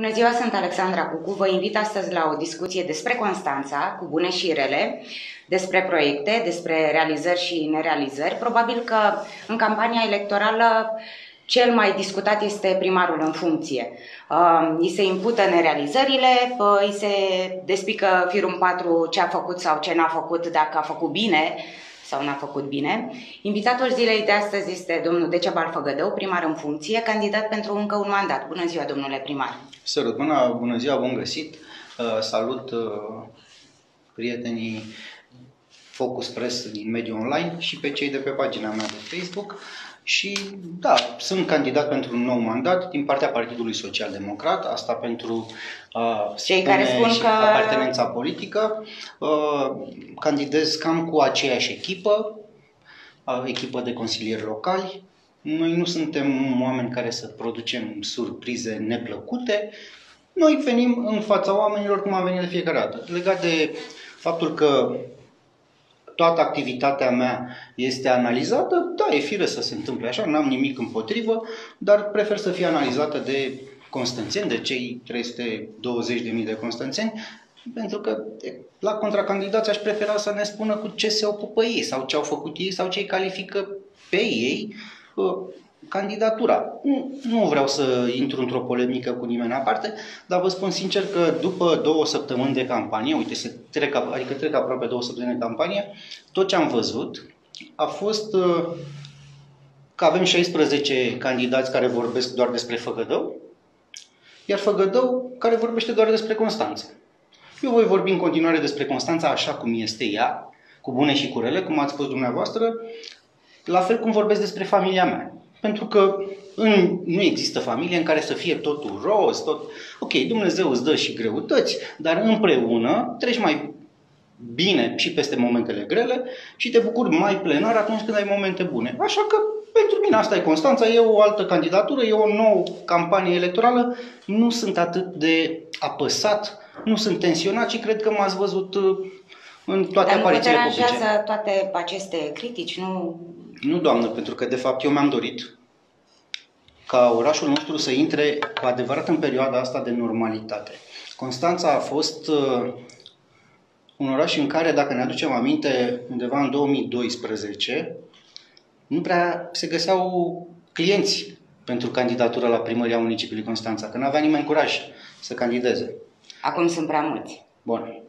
Bună ziua, sunt Alexandra Cucu. Vă invit astăzi la o discuție despre Constanța, cu bune și rele, despre proiecte, despre realizări și nerealizări. Probabil că în campania electorală cel mai discutat este primarul în funcție. Uh, îi se impută nerealizările, uh, îi se despică firul 4 ce a făcut sau ce n-a făcut, dacă a făcut bine sau n-a făcut bine. Invitatul zilei de astăzi este domnul Decebal Făgădău, primar în funcție, candidat pentru încă un mandat. Bună ziua, domnule primar! Sărut, bună, bună ziua, bun găsit! Uh, salut uh, prietenii Focus Press din mediul online și pe cei de pe pagina mea de Facebook. Și da, sunt candidat pentru un nou mandat din partea Partidului Social Democrat, asta pentru uh, cei care spun că apartenența politică. Uh, candidez cam cu aceeași echipă, uh, echipă de consilieri locali. Noi nu suntem oameni care să producem surprize neplăcute. Noi venim în fața oamenilor cum am venit de fiecare dată. Legat de faptul că toată activitatea mea este analizată, da, e fire să se întâmple așa, n-am nimic împotrivă, dar prefer să fie analizată de constanțeni, de cei 320.000 de constanțeni, pentru că la contracandidați aș prefera să ne spună cu ce se ocupă ei sau ce au făcut ei sau ce îi califică pe ei candidatura. Nu, nu vreau să intru într-o polemică cu nimeni aparte, dar vă spun sincer că după două săptămâni de campanie, uite, se trec, adică trec aproape două săptămâni de campanie, tot ce am văzut a fost uh, că avem 16 candidați care vorbesc doar despre Făgădău, iar Făgădău care vorbește doar despre Constanța. Eu voi vorbi în continuare despre Constanța așa cum este ea, cu bune și cu rele, cum ați spus dumneavoastră, la fel cum vorbesc despre familia mea. Pentru că în, nu există familie în care să fie totul roz, tot... Ok, Dumnezeu îți dă și greutăți, dar împreună treci mai bine și peste momentele grele și te bucuri mai plenar atunci când ai momente bune. Așa că pentru mine asta e Constanța, e o altă candidatură, e o nouă campanie electorală. Nu sunt atât de apăsat, nu sunt tensionat și cred că m-ați văzut uh, în toate Dar aparițiile publice. Dar toate aceste critici, nu nu, doamnă, pentru că de fapt eu mi-am dorit ca orașul nostru să intre cu adevărat în perioada asta de normalitate. Constanța a fost uh, un oraș în care, dacă ne aducem aminte, undeva în 2012, nu prea se găseau clienți pentru candidatura la primăria municipiului Constanța, că nu avea nimeni curaj să candideze. Acum sunt prea mulți. Bun.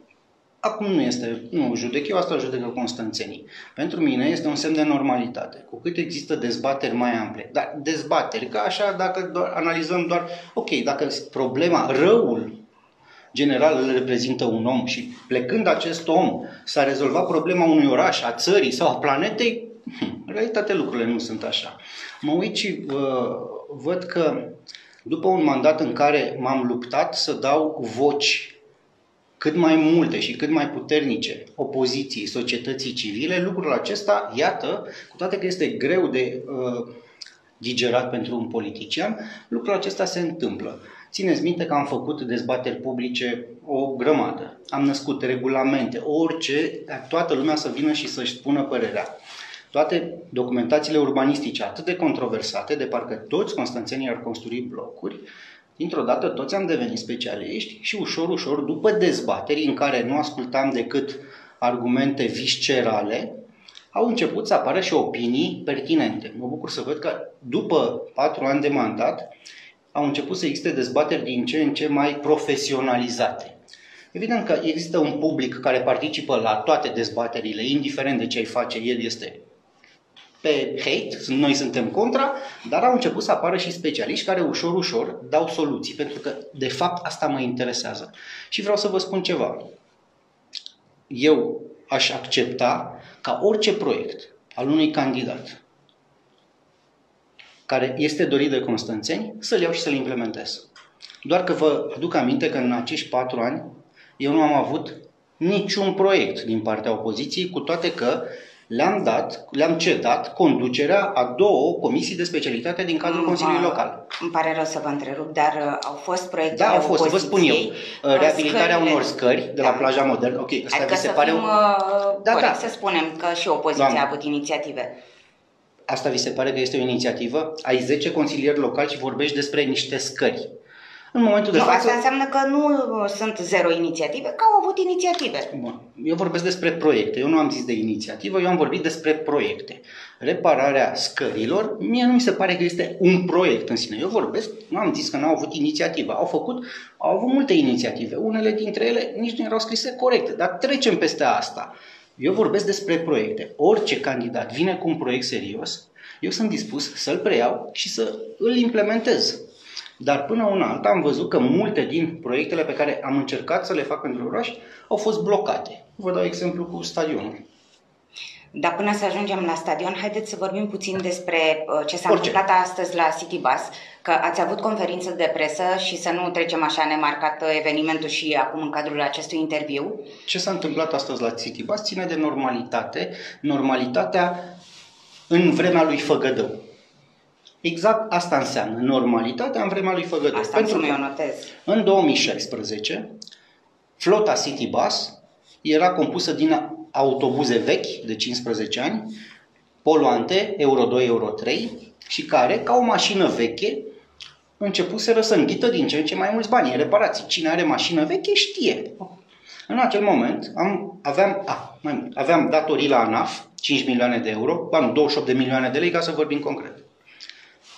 Acum nu este, nu judec eu, asta judecă constanțenii. Pentru mine este un semn de normalitate. Cu cât există dezbateri mai ample. Dar dezbateri, ca așa, dacă doar, analizăm doar, ok, dacă problema, răul general îl reprezintă un om și plecând acest om s-a rezolvat problema unui oraș, a țării sau a planetei, hm, în realitate lucrurile nu sunt așa. Mă uit și uh, văd că după un mandat în care m-am luptat să dau voci cât mai multe și cât mai puternice opoziției societății civile, lucrul acesta, iată, cu toate că este greu de uh, digerat pentru un politician, lucrul acesta se întâmplă. Țineți minte că am făcut dezbateri publice o grămadă. Am născut regulamente, orice, toată lumea să vină și să-și spună părerea. Toate documentațiile urbanistice atât de controversate, de parcă toți constanțenii ar construi blocuri, dintr-o dată toți am devenit specialiști și ușor, ușor, după dezbateri în care nu ascultam decât argumente viscerale, au început să apară și opinii pertinente. Mă bucur să văd că după patru ani de mandat au început să existe dezbateri din ce în ce mai profesionalizate. Evident că există un public care participă la toate dezbaterile, indiferent de ce ai face, el este pe hate, noi suntem contra, dar au început să apară și specialiști care ușor, ușor dau soluții, pentru că de fapt asta mă interesează. Și vreau să vă spun ceva. Eu aș accepta ca orice proiect al unui candidat care este dorit de constanțeni, să-l iau și să-l implementez. Doar că vă aduc aminte că în acești patru ani eu nu am avut niciun proiect din partea opoziției, cu toate că le-am dat, le-am cedat conducerea a două comisii de specialitate din cadrul Consiliului Local. Îmi pare rău să vă întrerup, dar uh, au fost proiecte Da, au fost, vă spun eu. Uh, reabilitarea scările. unor scări de la da. plaja modernă. Ok, asta adică vi se să pare fim, un... Uh, da, da. să spunem că și opoziția Doamne. a avut inițiative. Asta vi se pare că este o inițiativă? Ai 10 consilieri locali și vorbești despre niște scări. În momentul de nu, față... Asta înseamnă că nu sunt zero inițiative, că au avut inițiative. Bun. Eu vorbesc despre proiecte, eu nu am zis de inițiativă, eu am vorbit despre proiecte. Repararea scărilor, mie nu mi se pare că este un proiect în sine. Eu vorbesc, nu am zis că nu au avut inițiativă, au făcut, au avut multe inițiative. Unele dintre ele nici nu erau scrise corecte, dar trecem peste asta. Eu vorbesc despre proiecte. Orice candidat vine cu un proiect serios, eu sunt dispus să-l preiau și să îl implementez. Dar până una alta am văzut că multe din proiectele pe care am încercat să le fac pentru oraș au fost blocate. Vă dau exemplu cu stadionul. Dar până să ajungem la stadion, haideți să vorbim puțin despre uh, ce s-a Orice. întâmplat astăzi la City Bus, că ați avut conferință de presă și să nu trecem așa nemarcat evenimentul și acum în cadrul acestui interviu. Ce s-a întâmplat astăzi la City Bus ține de normalitate, normalitatea în vremea lui Făgădău. Exact asta înseamnă normalitatea în vremea lui Făgădău. Asta Pentru că eu notez. în 2016, flota City Bus era compusă din autobuze vechi de 15 ani, poluante, Euro 2, Euro 3, și care, ca o mașină veche, începuseră să înghită din ce în ce mai mulți bani în reparații. Cine are mașină veche știe. În acel moment am, aveam, a, mai mult, aveam datorii la ANAF, 5 milioane de euro, ba nu, 28 de milioane de lei, ca să vorbim concret.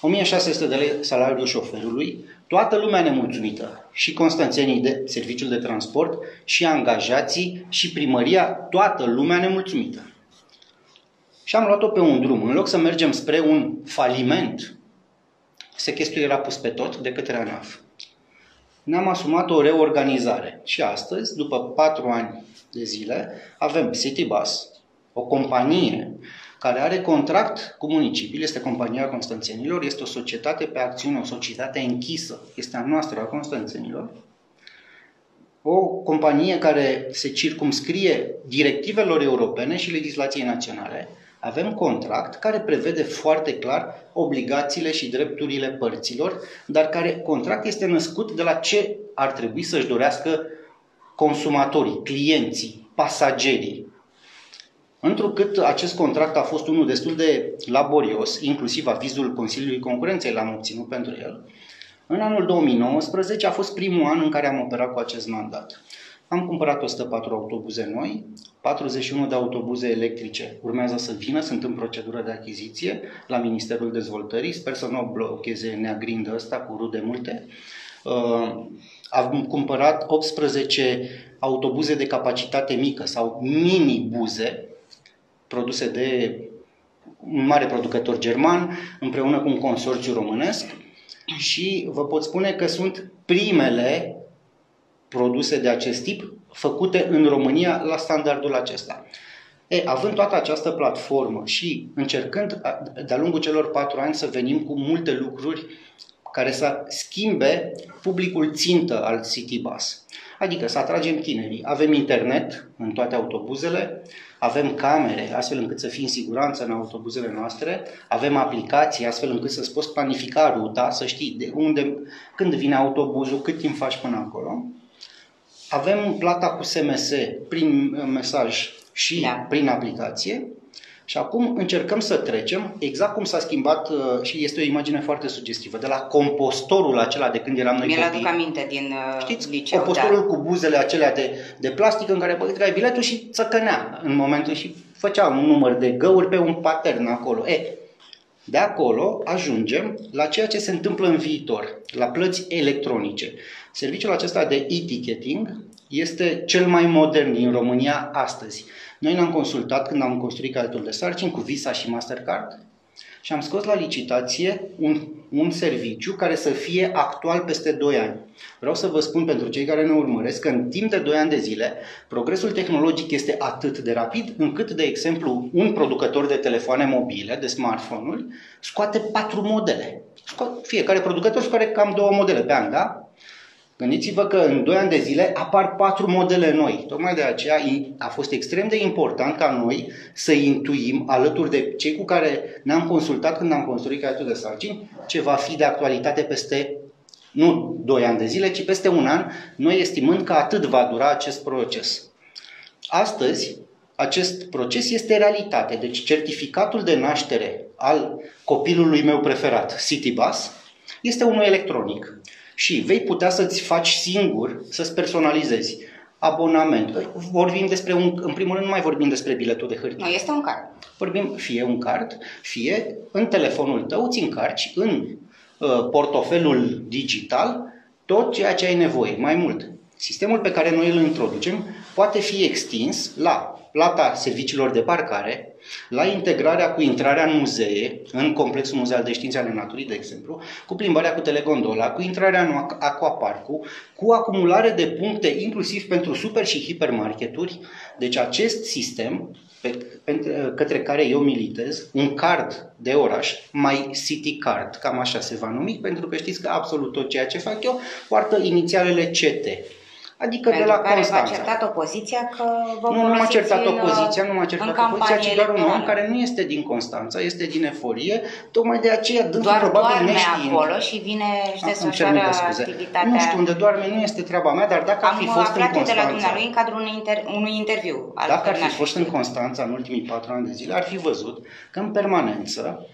1600 de lei salariul șoferului, toată lumea nemulțumită, și constanțenii de serviciul de transport, și angajații, și primăria, toată lumea nemulțumită. Și am luat-o pe un drum. În loc să mergem spre un faliment, sechestrul era pus pe tot de către ANAF. Ne-am asumat o reorganizare și astăzi, după patru ani de zile, avem City Bus, o companie care are contract cu municipiul, este compania Constanțenilor, este o societate pe acțiune, o societate închisă, este a noastră, a Constanțenilor, o companie care se circumscrie directivelor europene și legislației naționale. Avem contract care prevede foarte clar obligațiile și drepturile părților, dar care contract este născut de la ce ar trebui să-și dorească consumatorii, clienții, pasagerii. Întrucât acest contract a fost unul destul de laborios, inclusiv avizul Consiliului Concurenței l-am obținut pentru el, în anul 2019 a fost primul an în care am operat cu acest mandat. Am cumpărat 104 autobuze noi, 41 de autobuze electrice urmează să vină, sunt în procedură de achiziție la Ministerul Dezvoltării, sper să nu o blocheze neagrindă ăsta cu rude multe. Uh, am cumpărat 18 autobuze de capacitate mică sau mini-buze, produse de un mare producător german împreună cu un consorțiu românesc și vă pot spune că sunt primele produse de acest tip făcute în România la standardul acesta. E, având toată această platformă și încercând de-a lungul celor patru ani să venim cu multe lucruri care să schimbe publicul țintă al City Bus. Adică să atragem tinerii. Avem internet în toate autobuzele, avem camere astfel încât să fii în siguranță în autobuzele noastre, avem aplicații astfel încât să-ți poți planifica ruta, să știi de unde, când vine autobuzul, cât timp faci până acolo. Avem plata cu SMS prin mesaj și da. prin aplicație și acum încercăm să trecem, exact cum s-a schimbat uh, și este o imagine foarte sugestivă, de la compostorul acela de când eram noi Mi-l aduc aminte din uh, Știți, liceu, compostorul da. cu buzele acelea de, de plastic în care băgai biletul și țăcănea în momentul și făcea un număr de găuri pe un patern acolo. E, de acolo ajungem la ceea ce se întâmplă în viitor, la plăți electronice. Serviciul acesta de e-ticketing este cel mai modern din România astăzi. Noi ne-am consultat când am construit caietul de sarcini cu Visa și Mastercard și am scos la licitație un, un serviciu care să fie actual peste 2 ani. Vreau să vă spun pentru cei care ne urmăresc că în timp de 2 ani de zile progresul tehnologic este atât de rapid încât, de exemplu, un producător de telefoane mobile, de smartphone-uri, scoate patru modele. Fiecare producător scoate cam două modele pe an, da? Gândiți-vă că în 2 ani de zile apar patru modele noi. Tocmai de aceea a fost extrem de important ca noi să intuim, alături de cei cu care ne-am consultat când am construit caietul de sarcini, ce va fi de actualitate peste nu 2 ani de zile, ci peste un an, noi estimând că atât va dura acest proces. Astăzi, acest proces este realitate. Deci certificatul de naștere al copilului meu preferat, Citybus, este unul electronic. Și vei putea să-ți faci singur, să-ți personalizezi abonament. Vorbim despre un, în primul rând nu mai vorbim despre biletul de hârtie. Nu, este un card. Vorbim fie un card, fie în telefonul tău ți încarci în uh, portofelul digital tot ceea ce ai nevoie, mai mult. Sistemul pe care noi îl introducem poate fi extins la plata serviciilor de parcare, la integrarea cu intrarea în muzee, în complexul muzeal de științe ale naturii, de exemplu, cu plimbarea cu telegondola, cu intrarea în aquaparcul, cu acumulare de puncte inclusiv pentru super și hipermarketuri. Deci acest sistem pe, pe, către care eu militez, un card de oraș, mai City Card, cam așa se va numi, pentru că știți că absolut tot ceea ce fac eu poartă inițialele CT. Adică Pentru de la care Constanța. v-a certat opoziția că vă Nu, nu m-a folosiți certat în, opoziția, nu m-a în certat opoziția, ci campanie doar un om electorală. care nu este din Constanța, este din Eforie, tocmai de aceea dânsul Doar probabil doarme neștiind. acolo și vine și Am- îmi cer desfășoară mii de scuze. activitatea. Nu știu unde doarme, nu este treaba mea, dar dacă ar Am fi fost în aflat eu de la Constanța, dumnealui în cadrul unui, inter, unui interviu. dacă altfel ar fi n-aș fost în știut. Constanța în ultimii patru ani de zile, ar fi văzut că în permanență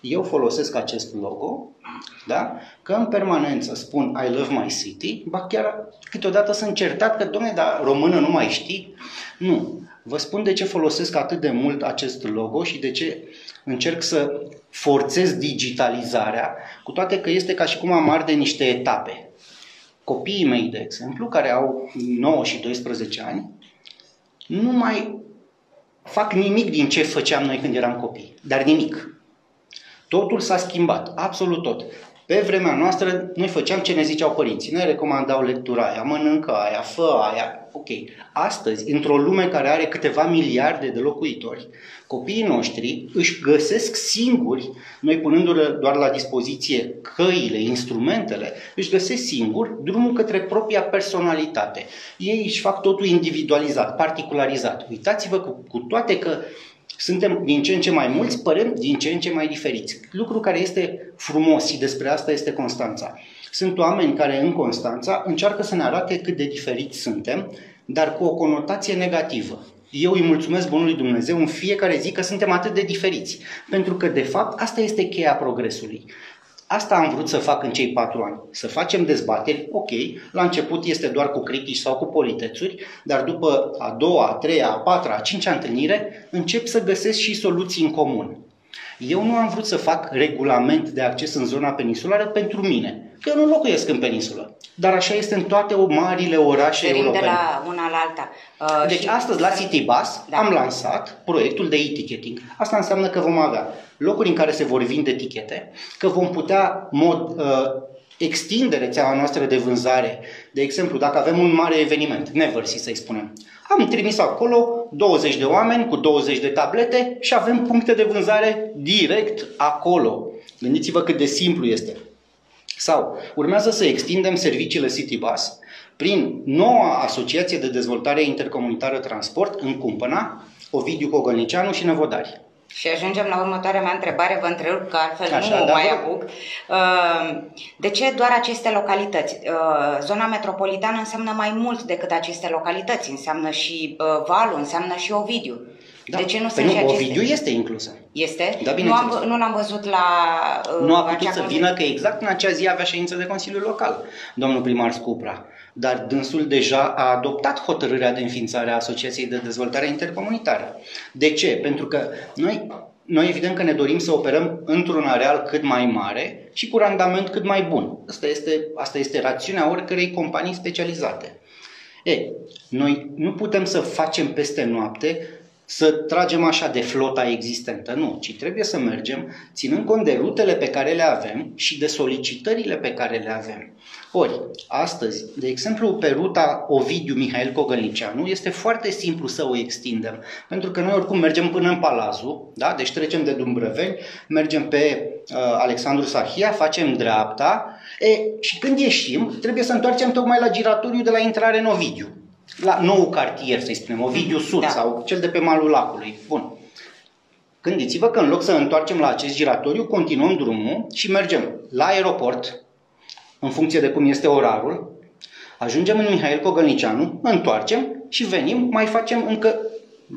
eu folosesc acest logo, da? că în permanență spun I love my city, ba chiar câteodată sunt certat că, domne, dar română nu mai știi? Nu. Vă spun de ce folosesc atât de mult acest logo și de ce încerc să forțez digitalizarea, cu toate că este ca și cum am arde niște etape. Copiii mei, de exemplu, care au 9 și 12 ani, nu mai fac nimic din ce făceam noi când eram copii, dar nimic. Totul s-a schimbat, absolut tot. Pe vremea noastră, noi făceam ce ne ziceau părinții. Ne recomandau lectura aia, mănâncă aia, fă aia. Ok. Astăzi, într-o lume care are câteva miliarde de locuitori, copiii noștri își găsesc singuri, noi punându-le doar la dispoziție căile, instrumentele, își găsesc singuri drumul către propria personalitate. Ei își fac totul individualizat, particularizat. Uitați-vă cu, cu toate că suntem din ce în ce mai mulți, părem din ce în ce mai diferiți. Lucru care este frumos și despre asta este Constanța. Sunt oameni care în Constanța încearcă să ne arate cât de diferiți suntem, dar cu o conotație negativă. Eu îi mulțumesc Bunului Dumnezeu în fiecare zi că suntem atât de diferiți. Pentru că, de fapt, asta este cheia progresului. Asta am vrut să fac în cei patru ani. Să facem dezbateri, ok, la început este doar cu critici sau cu politețuri, dar după a doua, a treia, a patra, a cincea întâlnire, încep să găsesc și soluții în comun. Eu nu am vrut să fac regulament de acces în zona peninsulară pentru mine, că eu nu locuiesc în peninsulă. Dar așa este în toate marile orașe Ferim de europene. la una la alta. Uh, Deci și- astăzi la Citybus Da. am lansat proiectul de e-ticketing. Asta înseamnă că vom avea locuri în care se vor vinde etichete, că vom putea mod, uh, extinde rețeaua noastră de vânzare. De exemplu, dacă avem un mare eveniment, Neversea să-i spunem, am trimis acolo 20 de oameni cu 20 de tablete și avem puncte de vânzare direct acolo. Gândiți-vă cât de simplu este. Sau urmează să extindem serviciile Citybus prin noua Asociație de Dezvoltare Intercomunitară Transport în Cumpăna, Ovidiu Cogălnicianu și Năvodari. Și ajungem la următoarea mea întrebare, vă întrerup că altfel Așa, nu da, mai vă- apuc. Uh, De ce doar aceste localități? Uh, Zona metropolitană înseamnă mai mult decât aceste localități. Înseamnă și uh, Valul, înseamnă și Ovidiu. De ce nu păi sunt și nu, aceste? Ovidiu este inclusă. Este? Da, nu, bineînțeles. am, nu l-am văzut la uh, Nu a putut acea să conferință. vină că exact în acea zi avea ședință de Consiliu Local, domnul primar Scupra. Dar dânsul deja a adoptat hotărârea de înființare a Asociației de Dezvoltare Intercomunitară. De ce? Pentru că noi, noi evident că ne dorim să operăm într-un areal cât mai mare și cu randament cât mai bun. Asta este, asta este rațiunea oricărei companii specializate. E, noi nu putem să facem peste noapte să tragem așa de flota existentă, nu, ci trebuie să mergem ținând cont de rutele pe care le avem și de solicitările pe care le avem. Ori, astăzi, de exemplu, pe ruta Ovidiu Mihail Cogălnicianu, este foarte simplu să o extindem, pentru că noi oricum mergem până în Palazul, da? deci trecem de Dumbrăveni, mergem pe uh, Alexandru Sahia, facem dreapta, e, și când ieșim, trebuie să întoarcem tocmai la giratoriu de la intrare în Ovidiu la nou cartier, să-i spunem, Ovidiu Sud Da. sau cel de pe malul lacului. Bun. Gândiți-vă că în loc să întoarcem la acest giratoriu, continuăm drumul și mergem la aeroport, în funcție de cum este orarul, ajungem în Mihail Cogălnicianu, întoarcem și venim, mai facem încă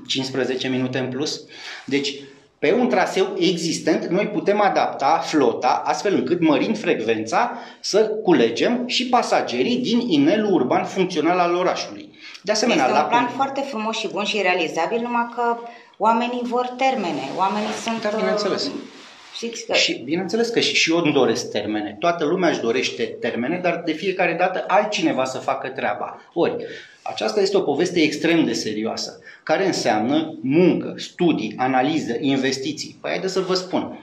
15 minute în plus. Deci, pe un traseu existent, noi putem adapta flota astfel încât, mărind frecvența, să culegem și pasagerii din inelul urban funcțional al orașului. De asemenea, este un plan foarte frumos și bun și realizabil, numai că oamenii vor termene. Oamenii sunt... Da, bineînțeles. Știți că... Și bineînțeles că și, și eu îmi doresc termene. Toată lumea își dorește termene, dar de fiecare dată altcineva să facă treaba. Ori, aceasta este o poveste extrem de serioasă, care înseamnă muncă, studii, analiză, investiții. Păi haideți să vă spun.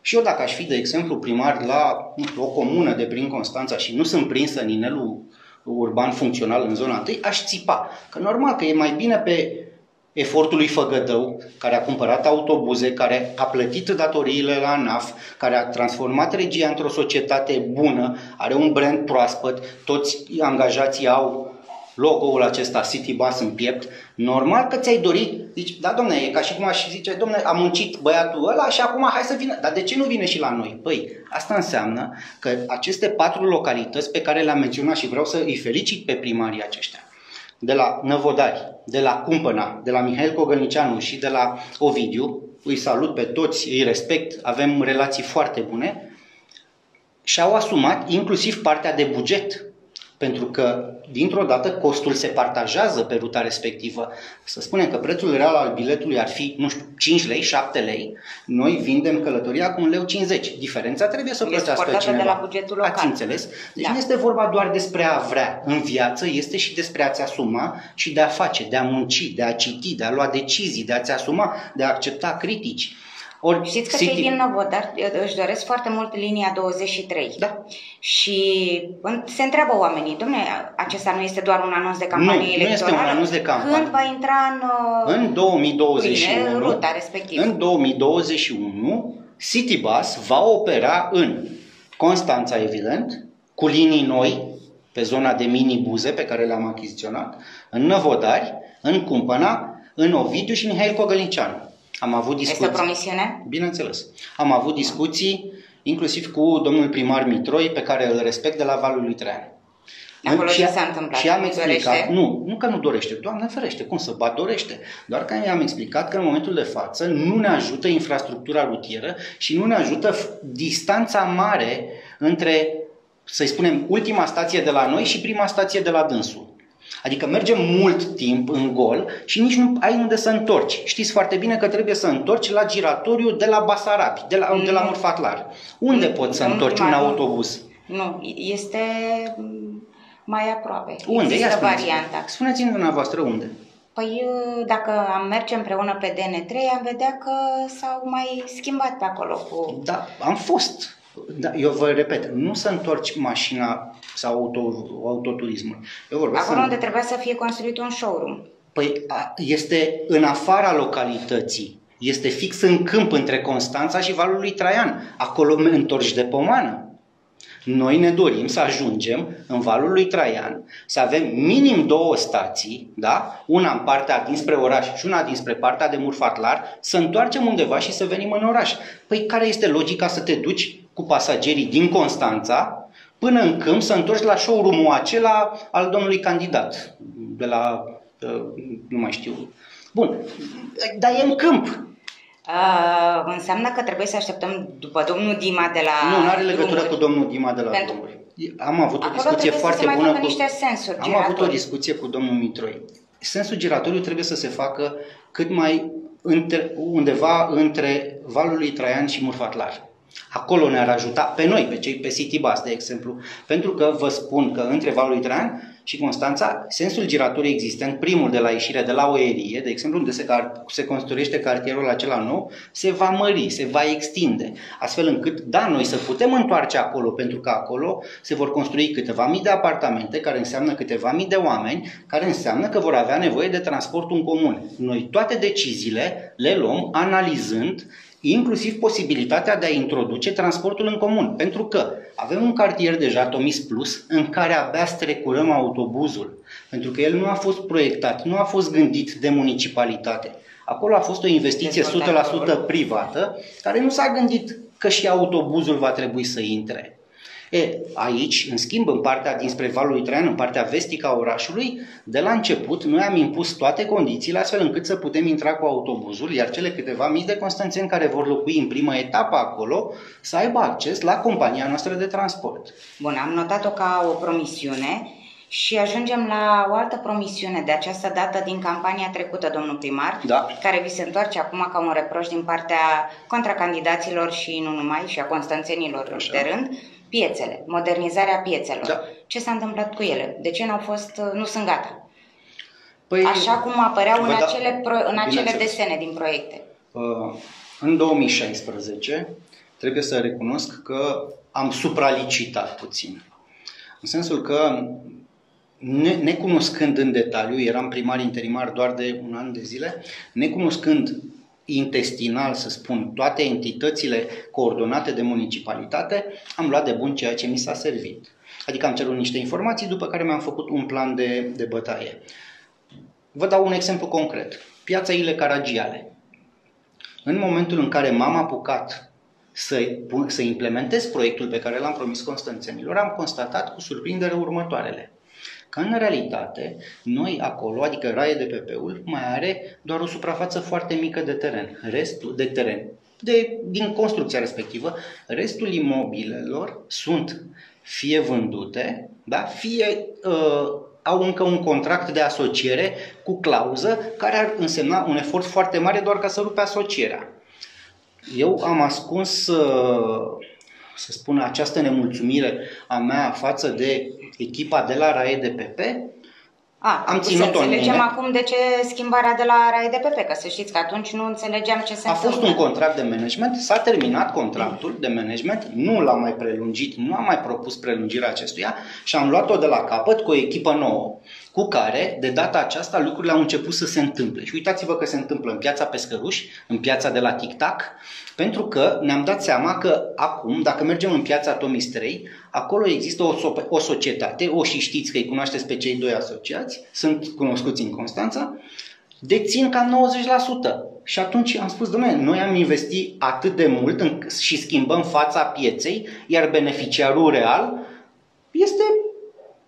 Și eu dacă aș fi, de exemplu, primar la nu știu, o comună de prin Constanța și nu sunt prins în inelul urban funcțional în zona 1, aș țipa. Că normal că e mai bine pe efortului Făgădău, care a cumpărat autobuze, care a plătit datoriile la ANAF, care a transformat regia într-o societate bună, are un brand proaspăt, toți angajații au logo-ul acesta City Bus în piept, normal că ți-ai dori, zici, da domne, e ca și cum aș zice, domne, a muncit băiatul ăla și acum hai să vină. Dar de ce nu vine și la noi? Păi, asta înseamnă că aceste patru localități pe care le-am menționat și vreau să îi felicit pe primarii aceștia, de la Năvodari, de la Cumpăna, de la Mihail Cogănicianu și de la Ovidiu, îi salut pe toți, îi respect, avem relații foarte bune, și-au asumat inclusiv partea de buget pentru că, dintr-o dată, costul se partajează pe ruta respectivă. Să spunem că prețul real al biletului ar fi, nu știu, 5 lei, 7 lei, noi vindem călătoria cu 1 leu 50. Diferența trebuie să o plătească cineva. de la bugetul local. Ați înțeles? Deci da. nu este vorba doar despre a vrea în viață, este și despre a-ți asuma și de a face, de a munci, de a citi, de a lua decizii, de a-ți asuma, de a accepta critici. Ori Știți că City... cei din Novodar își doresc foarte mult linia 23. Da. Și se întreabă oamenii, domnule, acesta nu este doar un anunț de campanie nu, electorală? Nu este un anunț de campanie. Când va intra în, în 2021, bine, ruta respectivă? În 2021, Citybus va opera în Constanța, evident, cu linii noi, pe zona de mini-buze pe care le-am achiziționat, în Năvodari, în Cumpăna, în Ovidiu și Mihail Cogălnicianu. Am avut discuții. Este o promisiune? Bineînțeles. Am avut discuții inclusiv cu domnul primar Mitroi, pe care îl respect de la Valul lui Traian. Acolo și, ce s-a întâmplat? Și am explicat, nu, nu că nu dorește, Doamne ferește, cum să bat dorește. Doar că i-am explicat că în momentul de față nu ne ajută infrastructura rutieră și nu ne ajută distanța mare între, să-i spunem, ultima stație de la noi și prima stație de la dânsul. Adică mergem mult timp în gol și nici nu ai unde să întorci. Știți foarte bine că trebuie să întorci la giratoriu de la Basarabi, de la, mm. de la Murfatlar. Unde mm. poți să întorci un autobuz? Nu, este mai aproape. Unde? Există Ia varianta. Spuneți-mi dumneavoastră unde. Păi dacă am merge împreună pe DN3, am vedea că s-au mai schimbat pe acolo cu... Da, am fost. Da, eu vă repet, nu să întorci mașina sau auto, autoturismul. Eu vorbesc Acolo unde trebuia să fie construit un showroom. Păi este în afara localității. Este fix în câmp între Constanța și Valul lui Traian. Acolo întorci de pomană. Noi ne dorim să ajungem în valul lui Traian, să avem minim două stații, da? una în partea dinspre oraș și una dinspre partea de Murfatlar, să întoarcem undeva și să venim în oraș. Păi care este logica să te duci cu pasagerii din Constanța până în câmp să întorci la showroom-ul acela al domnului candidat, de la, uh, nu mai știu. Bun, dar e în câmp. Uh, înseamnă că trebuie să așteptăm după domnul Dima de la Nu, nu are legătură drumuri. cu domnul Dima de la Pentru... drumuri. Am avut Acolo o discuție foarte să bună cu niște sensuri Am avut o discuție cu domnul Mitroi. Sensul giratoriu trebuie să se facă cât mai între, undeva între Valul lui Traian și Murfatlar. Acolo ne-ar ajuta pe noi, pe cei pe City Bus, de exemplu, pentru că vă spun că între Valul lui Traian și Constanța, sensul giratoriu existent, primul de la ieșire de la Oerie, de exemplu, unde se, se construiește cartierul acela nou, se va mări, se va extinde, astfel încât, da, noi să putem întoarce acolo, pentru că acolo se vor construi câteva mii de apartamente, care înseamnă câteva mii de oameni, care înseamnă că vor avea nevoie de transport în comun. Noi toate deciziile le luăm analizând inclusiv posibilitatea de a introduce transportul în comun. Pentru că avem un cartier deja, Tomis Plus, în care abia strecurăm autobuzul. Pentru că el nu a fost proiectat, nu a fost gândit de municipalitate. Acolo a fost o investiție 100% privată, care nu s-a gândit că și autobuzul va trebui să intre. E, aici, în schimb, în partea dinspre Valul Traian, în partea vestică a orașului, de la început, noi am impus toate condițiile astfel încât să putem intra cu autobuzul, iar cele câteva mii de constanțeni care vor locui în prima etapă acolo, să aibă acces la compania noastră de transport. Bun, am notat-o ca o promisiune și ajungem la o altă promisiune de această dată din campania trecută, domnul primar, Da. care vi se întoarce acum ca un reproș din partea contracandidaților și nu numai, și a constanțenilor Așa. de rând, piețele, modernizarea piețelor. Da. Ce s-a întâmplat cu ele? De ce n-au fost, nu sunt gata? Păi, Așa cum apăreau vă în da- acele, pro, în acele bineînțeles. desene din proiecte. Uh, În 2016 trebuie să recunosc că am supralicitat puțin. În sensul că, ne, necunoscând în detaliu, eram primar interimar doar de un an de zile, necunoscând intestinal, să spun, toate entitățile coordonate de municipalitate, am luat de bun ceea ce mi s-a servit. Adică am cerut niște informații, după care mi-am făcut un plan de, de bătaie. Vă dau un exemplu concret. Piața Ile Caragiale. În momentul în care m-am apucat să, pun- să implementez proiectul pe care l-am promis constanțenilor, am constatat cu surprindere următoarele. Că în realitate, noi acolo, adică Raie de PP-ul, mai are doar o suprafață foarte mică de teren. Restul de teren, de, din construcția respectivă, restul imobilelor sunt fie vândute, da? fie uh, au încă un contract de asociere cu clauză care ar însemna un efort foarte mare doar ca să rupe asocierea. Eu am ascuns, uh, să spun, această nemulțumire a mea față de echipa de la RAE de PP. A, Am să ținut-o în înțelegem mine. acum de ce schimbarea de la RAEDPP, că să știți că atunci nu înțelegeam ce se A fost întâmplă. un contract de management, s-a terminat contractul de management, nu l-am mai prelungit, nu am mai propus prelungirea acestuia și am luat-o de la capăt cu o echipă nouă, cu care, de data aceasta, lucrurile au început să se întâmple. Și uitați-vă că se întâmplă în piața Pescăruși, în piața de la Tic-Tac, pentru că ne-am dat seama că acum, dacă mergem în piața Tomis 3, acolo există o, so- o societate, o și știți că îi cunoașteți pe cei doi asociați, sunt cunoscuți în Constanța, dețin cam 90%. Și atunci am spus, domnule, noi am investit atât de mult în, și schimbăm fața pieței, iar beneficiarul real este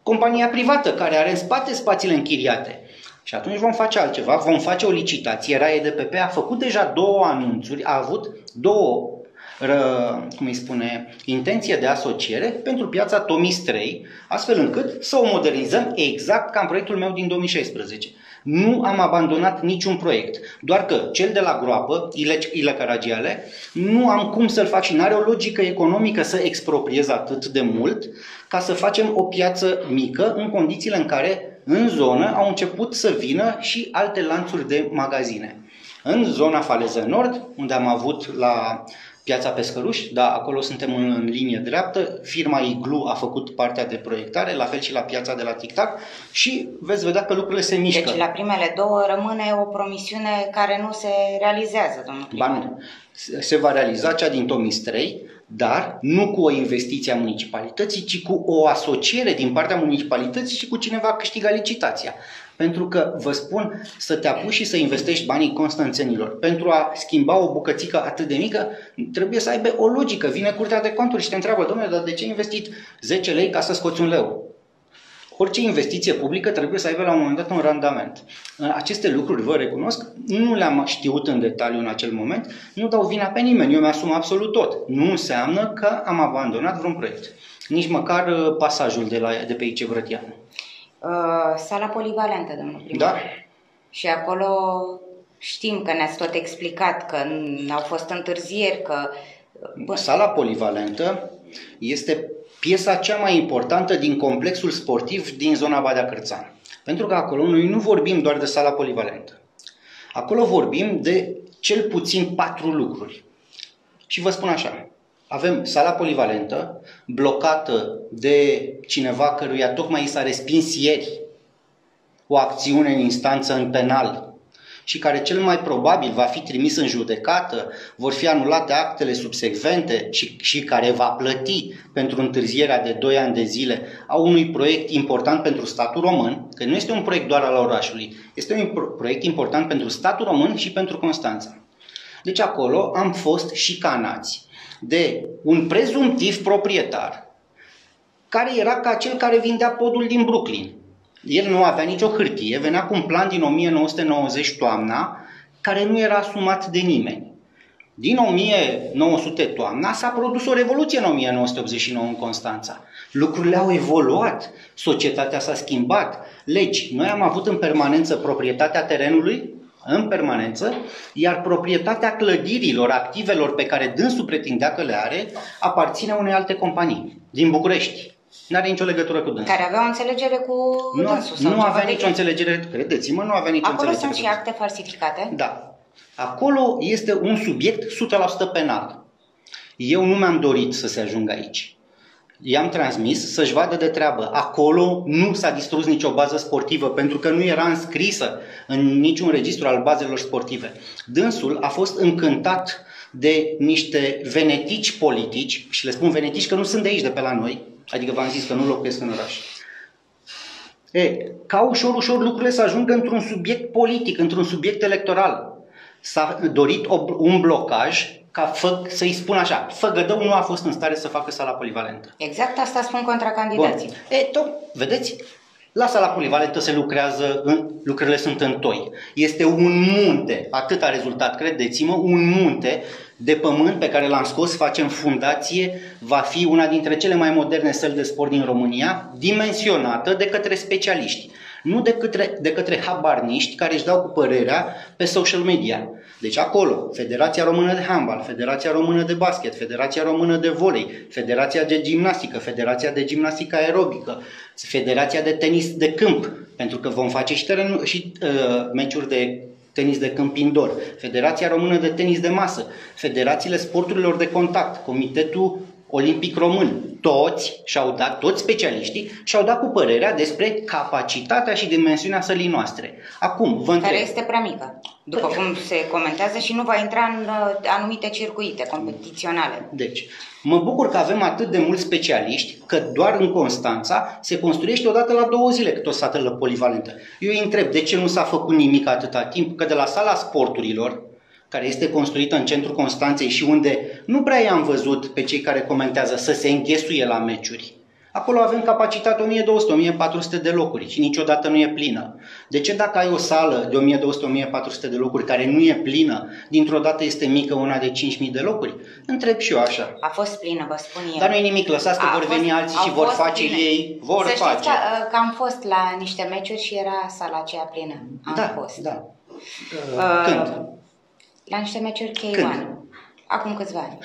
compania privată care are în spate spațiile închiriate. Și atunci vom face altceva, vom face o licitație. RAE de PP a făcut deja două anunțuri, a avut două ră, cum îi spune, intenție de asociere pentru piața Tomis 3, astfel încât să o modernizăm exact ca în proiectul meu din 2016. Nu am abandonat niciun proiect, doar că cel de la groapă, Ile, Ile Caragiale, nu am cum să-l fac și nu are o logică economică să expropriez atât de mult ca să facem o piață mică în condițiile în care în zonă au început să vină și alte lanțuri de magazine. În zona Faleză Nord, unde am avut la Piața Pescăruș, da, acolo suntem în, în linie dreaptă, firma Iglu a făcut partea de proiectare, la fel și la piața de la Tic-Tac și veți vedea că lucrurile se mișcă. Deci la primele două rămâne o promisiune care nu se realizează, domnul Ba primar. nu. Se va realiza cea din Tomis 3, dar nu cu o investiție a municipalității, ci cu o asociere din partea municipalității și cu cineva câștiga licitația. Pentru că, vă spun, să te apuci și să investești banii constanțenilor pentru a schimba o bucățică atât de mică, trebuie să aibă o logică. Vine curtea de conturi și te întreabă, domnule, dar de ce ai investit 10 lei ca să scoți un leu? Orice investiție publică trebuie să aibă la un moment dat un randament. Aceste lucruri, vă recunosc, nu le-am știut în detaliu în acel moment, nu dau vina pe nimeni, eu mi-asum absolut tot. Nu înseamnă că am abandonat vreun proiect. Nici măcar uh, pasajul de, la, de pe aici Vrătian. Uh, sala polivalentă, domnul primar. Da? Și acolo știm că ne-ați tot explicat că n- au fost întârzieri, că... Bă, Sala polivalentă este piesa cea mai importantă din complexul sportiv din zona Badea Cârțan. Pentru că acolo noi nu vorbim doar de sala polivalentă. Acolo vorbim de cel puțin patru lucruri. Și vă spun așa, avem sala polivalentă blocată de cineva căruia tocmai i s-a respins ieri o acțiune în instanță în penal și care cel mai probabil va fi trimis în judecată, vor fi anulate actele subsecvente și, și care va plăti pentru întârzierea de 2 ani de zile a unui proiect important pentru statul român, că nu este un proiect doar al orașului, este un pro- proiect important pentru statul român și pentru Constanța. Deci acolo am fost șicanați de un prezumtiv proprietar care era ca cel care vindea podul din Brooklyn. El nu avea nicio hârtie, venea cu un plan din 1990 toamna, care nu era asumat de nimeni. Din 1900 toamna s-a produs o revoluție în 1989 în Constanța. Lucrurile au evoluat, societatea s-a schimbat, legi. Noi am avut în permanență proprietatea terenului, în permanență, iar proprietatea clădirilor, activelor pe care dânsul pretindea că le are, aparține unei alte companii, din București. Nu are nicio legătură cu dânsul. Care avea o înțelegere cu Nu, dânsul? sau nu ceva avea de nicio genul? înțelegere, credeți-mă, nu avea nicio Acolo înțelegere. sunt și cu acte falsificate? Da. Acolo este un subiect 100% penal. Eu nu mi-am dorit să se ajungă aici. I-am transmis să-și vadă de treabă. Acolo nu s-a distrus nicio bază sportivă pentru că nu era înscrisă în niciun registru al bazelor sportive. Dânsul a fost încântat de niște venetici politici, și le spun venetici că nu sunt de aici, de pe la noi, adică v-am zis că nu locuiesc în oraș. E, ca ușor, ușor lucrurile să ajungă într-un subiect politic, într-un subiect electoral. S-a dorit o, un blocaj ca fă, să-i spun așa, Făgădău nu a fost în stare să facă sala polivalentă. Exact asta spun Bun. contracandidații. E, tot, vedeți? La sala polivalentă se lucrează, în, lucrurile sunt în toi. Este un munte, atât a rezultat, credeți-mă, un munte de pământ pe care l-am scos, facem fundație, va fi una dintre cele mai moderne săli de sport din România, dimensionată de către specialiști, nu de către, de către habarniști care își dau cu părerea pe social media. Deci acolo, Federația Română de Handbal, Federația Română de Basket, Federația Română de Volei, Federația de Gimnastică, Federația de Gimnastică Aerobică, Federația de Tenis de Câmp, pentru că vom face și, teren, și uh, meciuri de tenis de câmp indoor, Federația Română de Tenis de Masă, Federațiile Sporturilor de Contact, Comitetul Olimpic Român, toți și-au dat, toți specialiștii și-au dat cu părerea despre capacitatea și dimensiunea sălii noastre. Acum, vă întreb, Care este prea mică, după cum se comentează și nu va intra în uh, anumite circuite competiționale. Deci, mă bucur că avem atât de mulți specialiști că doar în Constanța se construiește odată la două zile cât o satelă polivalentă. Eu îi întreb de ce nu s-a făcut nimic atâta timp, că de la sala sporturilor, care este construită în centrul Constanței și unde nu prea i-am văzut pe cei care comentează să se înghesuie la meciuri. Acolo avem capacitate 1200-1400 de locuri și niciodată nu e plină. De ce dacă ai o sală de 1200-1400 de locuri care nu e plină, dintr-o dată este mică una de 5000 de locuri? Întreb și eu așa. A fost plină, vă spun eu. Dar nu e nimic, lăsați că A vor fost- veni alții au și vor fost face pline. ei, vor Să știți face. Că, uh, că am fost la niște meciuri și era sala aceea plină. Am da, fost. da. Uh, Când? La niște meciuri K1. Când? Acum câțiva ani.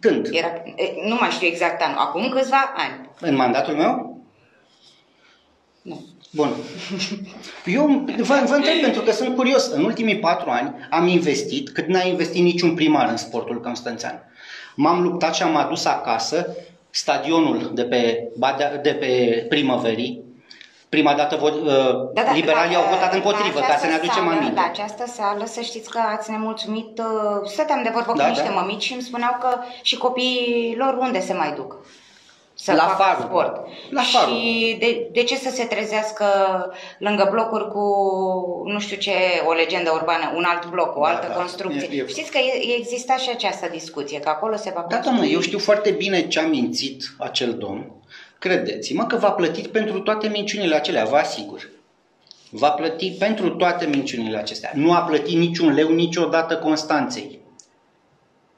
Când? Era, e, nu mai știu exact anul. Acum câțiva ani. În mandatul meu? Nu. Bun. Eu vă, vă întreb pentru că sunt curios. În ultimii patru ani am investit cât n-a investit niciun primar în sportul constanțean. M-am luptat și am adus acasă stadionul de pe, Badea- de pe primăverii. Prima dată vo- uh, liberalii au votat împotrivă, la ca să ne această aducem sală, aminte. La această sală, să știți că ați nemulțumit, uh, stăteam de vorbă Da, cu niște da. mămici și îmi spuneau că și copiii lor unde se mai duc? Să La facă Faru. sport. La Faru. Și de, de ce să se trezească lângă blocuri cu, nu știu ce, o legendă urbană, un alt bloc, o Da, altă da. construcție? E- e- Știți că e, exista și această discuție, că acolo se va Da, doamnă, eu știu foarte bine ce a mințit acel domn. Credeți-mă că va plăti pentru toate minciunile acelea, vă asigur. Va plăti pentru toate minciunile acestea. Nu a plătit niciun leu niciodată Constanței.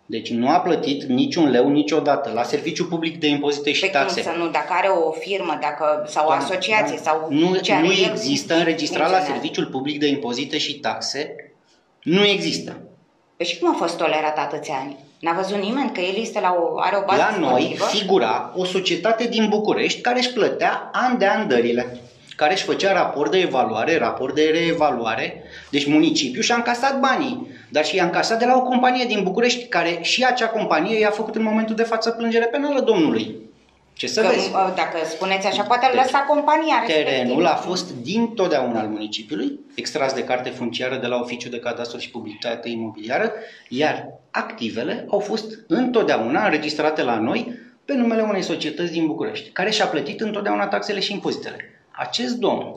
Deci nu a plătit niciun leu niciodată la Serviciul Public de Impozite și Pe cum Taxe. să nu, dacă are o firmă dacă, sau o Doamne, asociație doamne, sau nu, ce are nu el, există înregistrat la menționat. Serviciul Public de Impozite și Taxe. Nu există. Păi și cum a fost tolerat atâția ani? N-a văzut nimeni că el este la o, are o bază La noi sportivă? figura o societate din București care își plătea an de an dările, care își făcea raport de evaluare, raport de reevaluare, deci municipiul și-a încasat banii, dar și i-a încasat de la o companie din București, care și acea companie i-a făcut în momentul de față plângere penală domnului. Ce să Că, vezi? uh, dacă spuneți așa, poate Deci, lăsa compania respectivă. Terenul a fost din totdeauna al municipiului, extras de carte funciară de la Oficiul de Cadastru și Publicitate Imobiliară, iar activele au fost întotdeauna înregistrate la noi pe numele unei societăți din București, care și-a plătit întotdeauna taxele și impozitele. Acest domn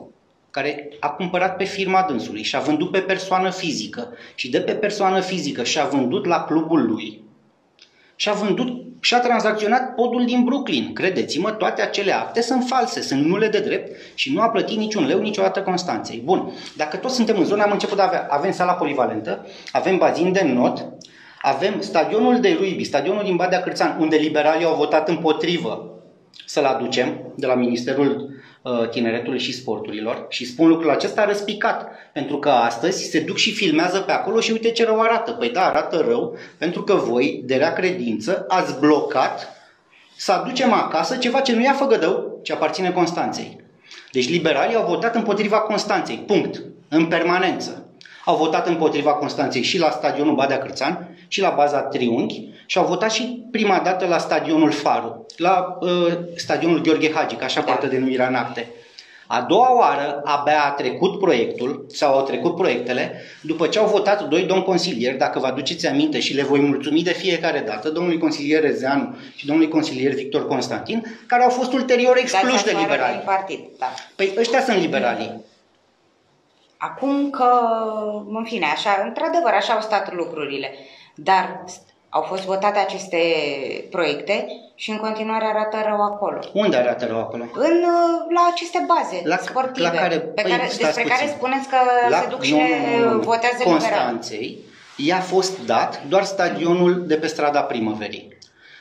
care a cumpărat pe firma dânsului și a vândut pe persoană fizică și de pe persoană fizică și a vândut la clubul lui, și a vândut și a tranzacționat podul din Brooklyn. Credeți-mă, toate acele acte sunt false, sunt nule de drept și nu a plătit niciun leu niciodată Constanței. Bun, dacă toți suntem în zonă, am început, avea, avem sala polivalentă, avem bazin de not, avem stadionul de Ruibi, stadionul din Badea Cârțan, unde liberalii au votat împotrivă să-l aducem de la Ministerul uh, Tineretului și Sporturilor și spun lucrul acesta răspicat, pentru că astăzi se duc și filmează pe acolo și uite ce rău arată. Păi da, arată rău, pentru că voi, de rea credință, ați blocat să aducem acasă ceva ce nu ia făgădău, ce aparține Constanței. Deci liberalii au votat împotriva Constanței, punct, în permanență. Au votat împotriva Constanței și la stadionul Badea Cârțan și la baza Triunghi și au votat și prima dată la stadionul Faru, la uh, stadionul Gheorghe Hagi, ca așa da. poartă denumirea în acte. A doua oară abia a trecut proiectul, sau au trecut proiectele, după ce au votat doi domni consilieri, dacă vă aduceți aminte și le voi mulțumi de fiecare dată, domnului consilier Rezeanu și domnului consilier Victor Constantin, care au fost ulterior excluși de liberali. Partid, da. Păi ăștia sunt liberalii. Acum că, în fine, așa, într-adevăr, așa au stat lucrurile. Dar au fost votate aceste proiecte și în continuare arată rău acolo. Unde arată rău acolo? În, la aceste baze la, sportive, la care, pe păi, care, despre puțin. care spuneți că la, se duc și le nu, votează Constanței i-a fost dat doar stadionul de pe strada primăverii.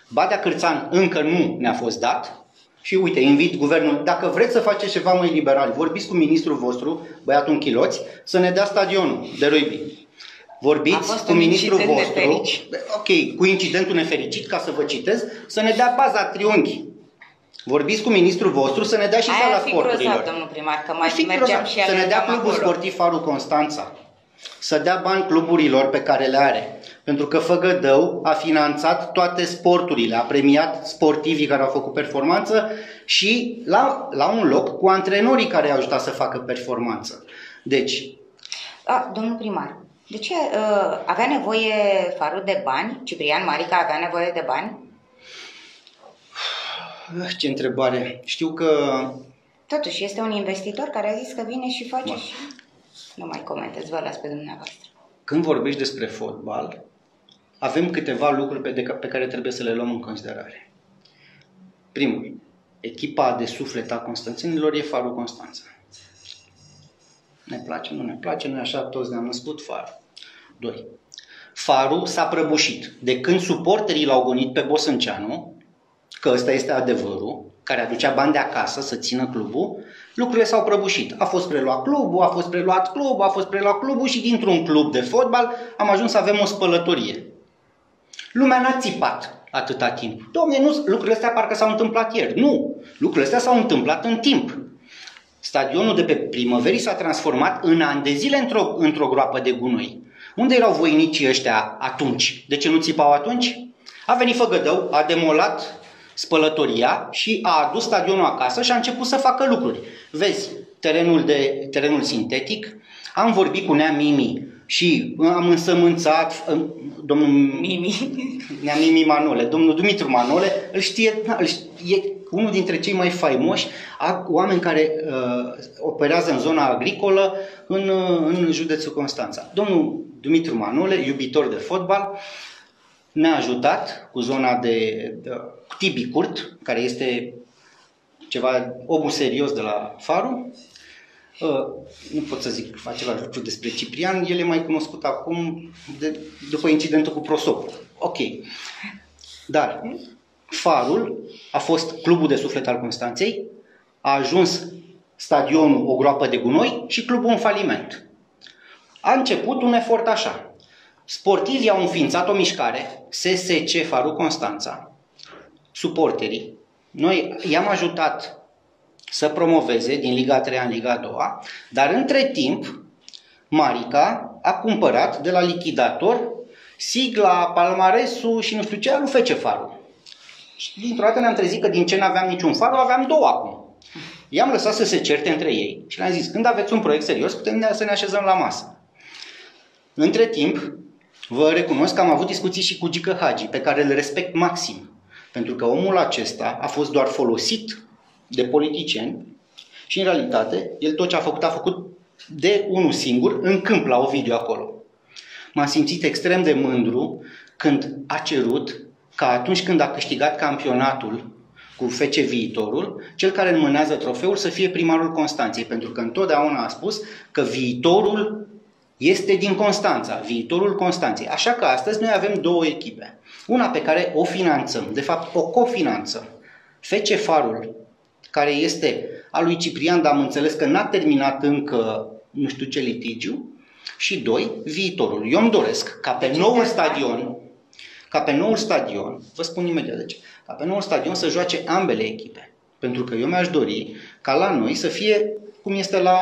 Badea Cârțan încă nu ne-a fost dat, și uite, invit guvernul, dacă vreți să faceți ceva mai liberal, vorbiți cu ministrul vostru, băiatul în chiloți, să ne dea stadionul de rugby. Vorbiți cu ministrul vostru, ok, cu incidentul nefericit, ca să vă citez, să ne dea baza triunghi. Vorbiți cu ministrul vostru să ne dea și Aia sala sporturilor. Grozat, domnul primar, că mai mergeam și Să ne dea clubul acolo. sportiv Faru Constanța. Să dea bani cluburilor pe care le are. Pentru că Făgădău a finanțat toate sporturile, a premiat sportivii care au făcut performanță și la, la un loc cu antrenorii care au ajutat să facă performanță. Deci... A, domnul primar, de ce uh, avea nevoie Farul de bani? Ciprian Marica avea nevoie de bani? Ce întrebare. Știu că... Totuși, este un investitor care a zis că vine și face Bun. și... Nu mai comentez, vă las pe dumneavoastră. Când vorbești despre fotbal, avem câteva lucruri pe, de, pe care trebuie să le luăm în considerare. Primul, echipa de suflet a Constanțenilor e Farul Constanța. Ne place, nu ne place, noi așa toți ne-am născut Farul. 2. Farul s-a prăbușit. De când suporterii l-au gonit pe Bosânceanu, că ăsta este adevărul, care aducea bani de acasă să țină clubul, lucrurile s-au prăbușit. A fost preluat clubul, a fost preluat clubul, a fost preluat clubul și dintr-un club de fotbal am ajuns să avem o spălătorie. Lumea n-a țipat atâta timp. Domne, nu, lucrurile astea parcă s-au întâmplat ieri. Nu, lucrurile astea s-au întâmplat în timp. Stadionul de pe primăverii s-a transformat în ani de zile într-o, într-o groapă de gunoi. Unde erau voinicii ăștia atunci? De ce nu țipau atunci? A venit Făgădău, a demolat spălătoria și a adus stadionul acasă și a început să facă lucruri. Vezi, terenul, de, terenul sintetic, am vorbit cu Nea Mimi și am însămânțat, domnul Mimi, Nea Mimi Manole, domnul Dumitru Manole, îl știe, îl știe, e unul dintre cei mai faimoși oameni care uh, operează în zona agricolă în, uh, în județul Constanța. Domnul Dumitru Manole, iubitor de fotbal, ne-a ajutat cu zona de, de Tibi Curt, care este ceva omul serios de la Faru. Uh, nu pot să zic același lucru despre Ciprian, el e mai cunoscut acum de, după incidentul cu Prosopul. Ok. Dar Farul a fost clubul de suflet al Constanței, a ajuns stadionul o groapă de gunoi și clubul un faliment. A început un efort așa. Sportivii au înființat o mișcare, SSC Faru Constanța, suporterii. Noi i-am ajutat să promoveze din Liga 3 în Liga 2, dar între timp Marica a cumpărat de la lichidator sigla, palmaresul și nu știu ce, lui Fece Faru. Și dintr-o dată ne-am trezit că din ce n-aveam niciun faru, aveam două acum. I-am lăsat să se certe între ei și le-am zis, când aveți un proiect serios, putem să ne așezăm la masă. Între timp, vă recunosc că am avut discuții și cu Gică Hagi, pe care îl respect maxim. Pentru că omul acesta a fost doar folosit de politicieni și, în realitate, el tot ce a făcut, a făcut de unul singur, în câmp, la o video acolo. M-am simțit extrem de mândru când a cerut ca atunci când a câștigat campionatul cu FC Viitorul, cel care înmânează trofeul să fie primarul Constanței, pentru că întotdeauna a spus că viitorul este din Constanța, viitorul Constanței. Așa că astăzi noi avem două echipe. Una pe care o finanțăm, de fapt o cofinanțăm. FC Farul, care este a lui Ciprian, dar am înțeles că n-a terminat încă nu știu ce litigiu, și doi, viitorul. Eu îmi doresc ca pe noul stadion, ca pe noul stadion, vă spun imediat de ce, ca pe noul stadion să joace ambele echipe. Pentru că eu mi-aș dori ca la noi să fie cum este la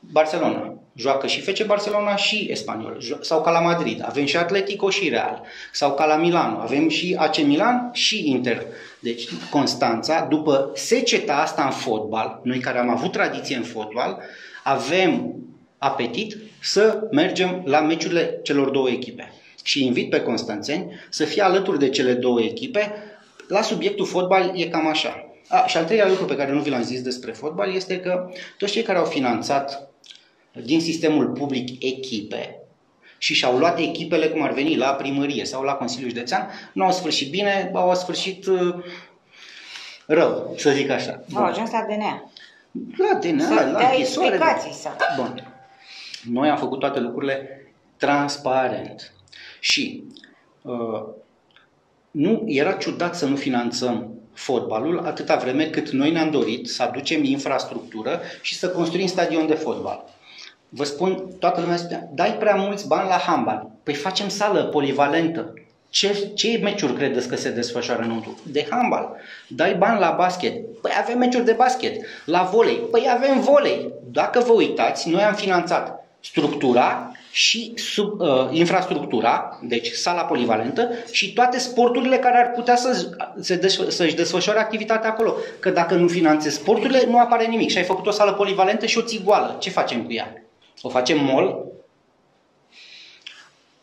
Barcelona. Joacă și FC Barcelona și Espanyol. Sau ca la Madrid. Avem și Atletico și Real. Sau ca la Milano. Avem și AC Milan și Inter. Deci Constanța, după seceta asta în fotbal, noi care am avut tradiție în fotbal, avem apetit să mergem la meciurile celor două echipe. Și invit pe constanțeni să fie alături de cele două echipe. La subiectul fotbal e cam așa. A, și al treilea lucru pe care nu vi l-am zis despre fotbal este că toți cei care au finanțat din sistemul public echipe și și-au luat echipele cum ar veni la primărie sau la Consiliul Județean, nu au sfârșit bine, au sfârșit uh, rău, să zic așa. Au ajuns la DNA. La DNA, Să la dea închisoare. explicații sau... Bun. Noi am făcut toate lucrurile transparent. Și uh, nu era ciudat să nu finanțăm fotbalul atâta vreme cât noi ne-am dorit să aducem infrastructură și să construim stadion de fotbal. Vă spun, toată lumea spunea, dai prea mulți bani la handbal. Păi facem sală polivalentă. Ce, ce meciuri credeți că se desfășoară înăuntru? De handbal. Dai bani la basket. Păi avem meciuri de basket. La volei. Păi avem volei. Dacă vă uitați, noi am finanțat structura și sub, uh, infrastructura, deci sala polivalentă și toate sporturile care ar putea să, se desf- să-și desfășoare activitatea acolo. Că dacă nu finanțezi sporturile, nu apare nimic. Și ai făcut o sală polivalentă și o ții goală. Ce facem cu ea? O facem mall?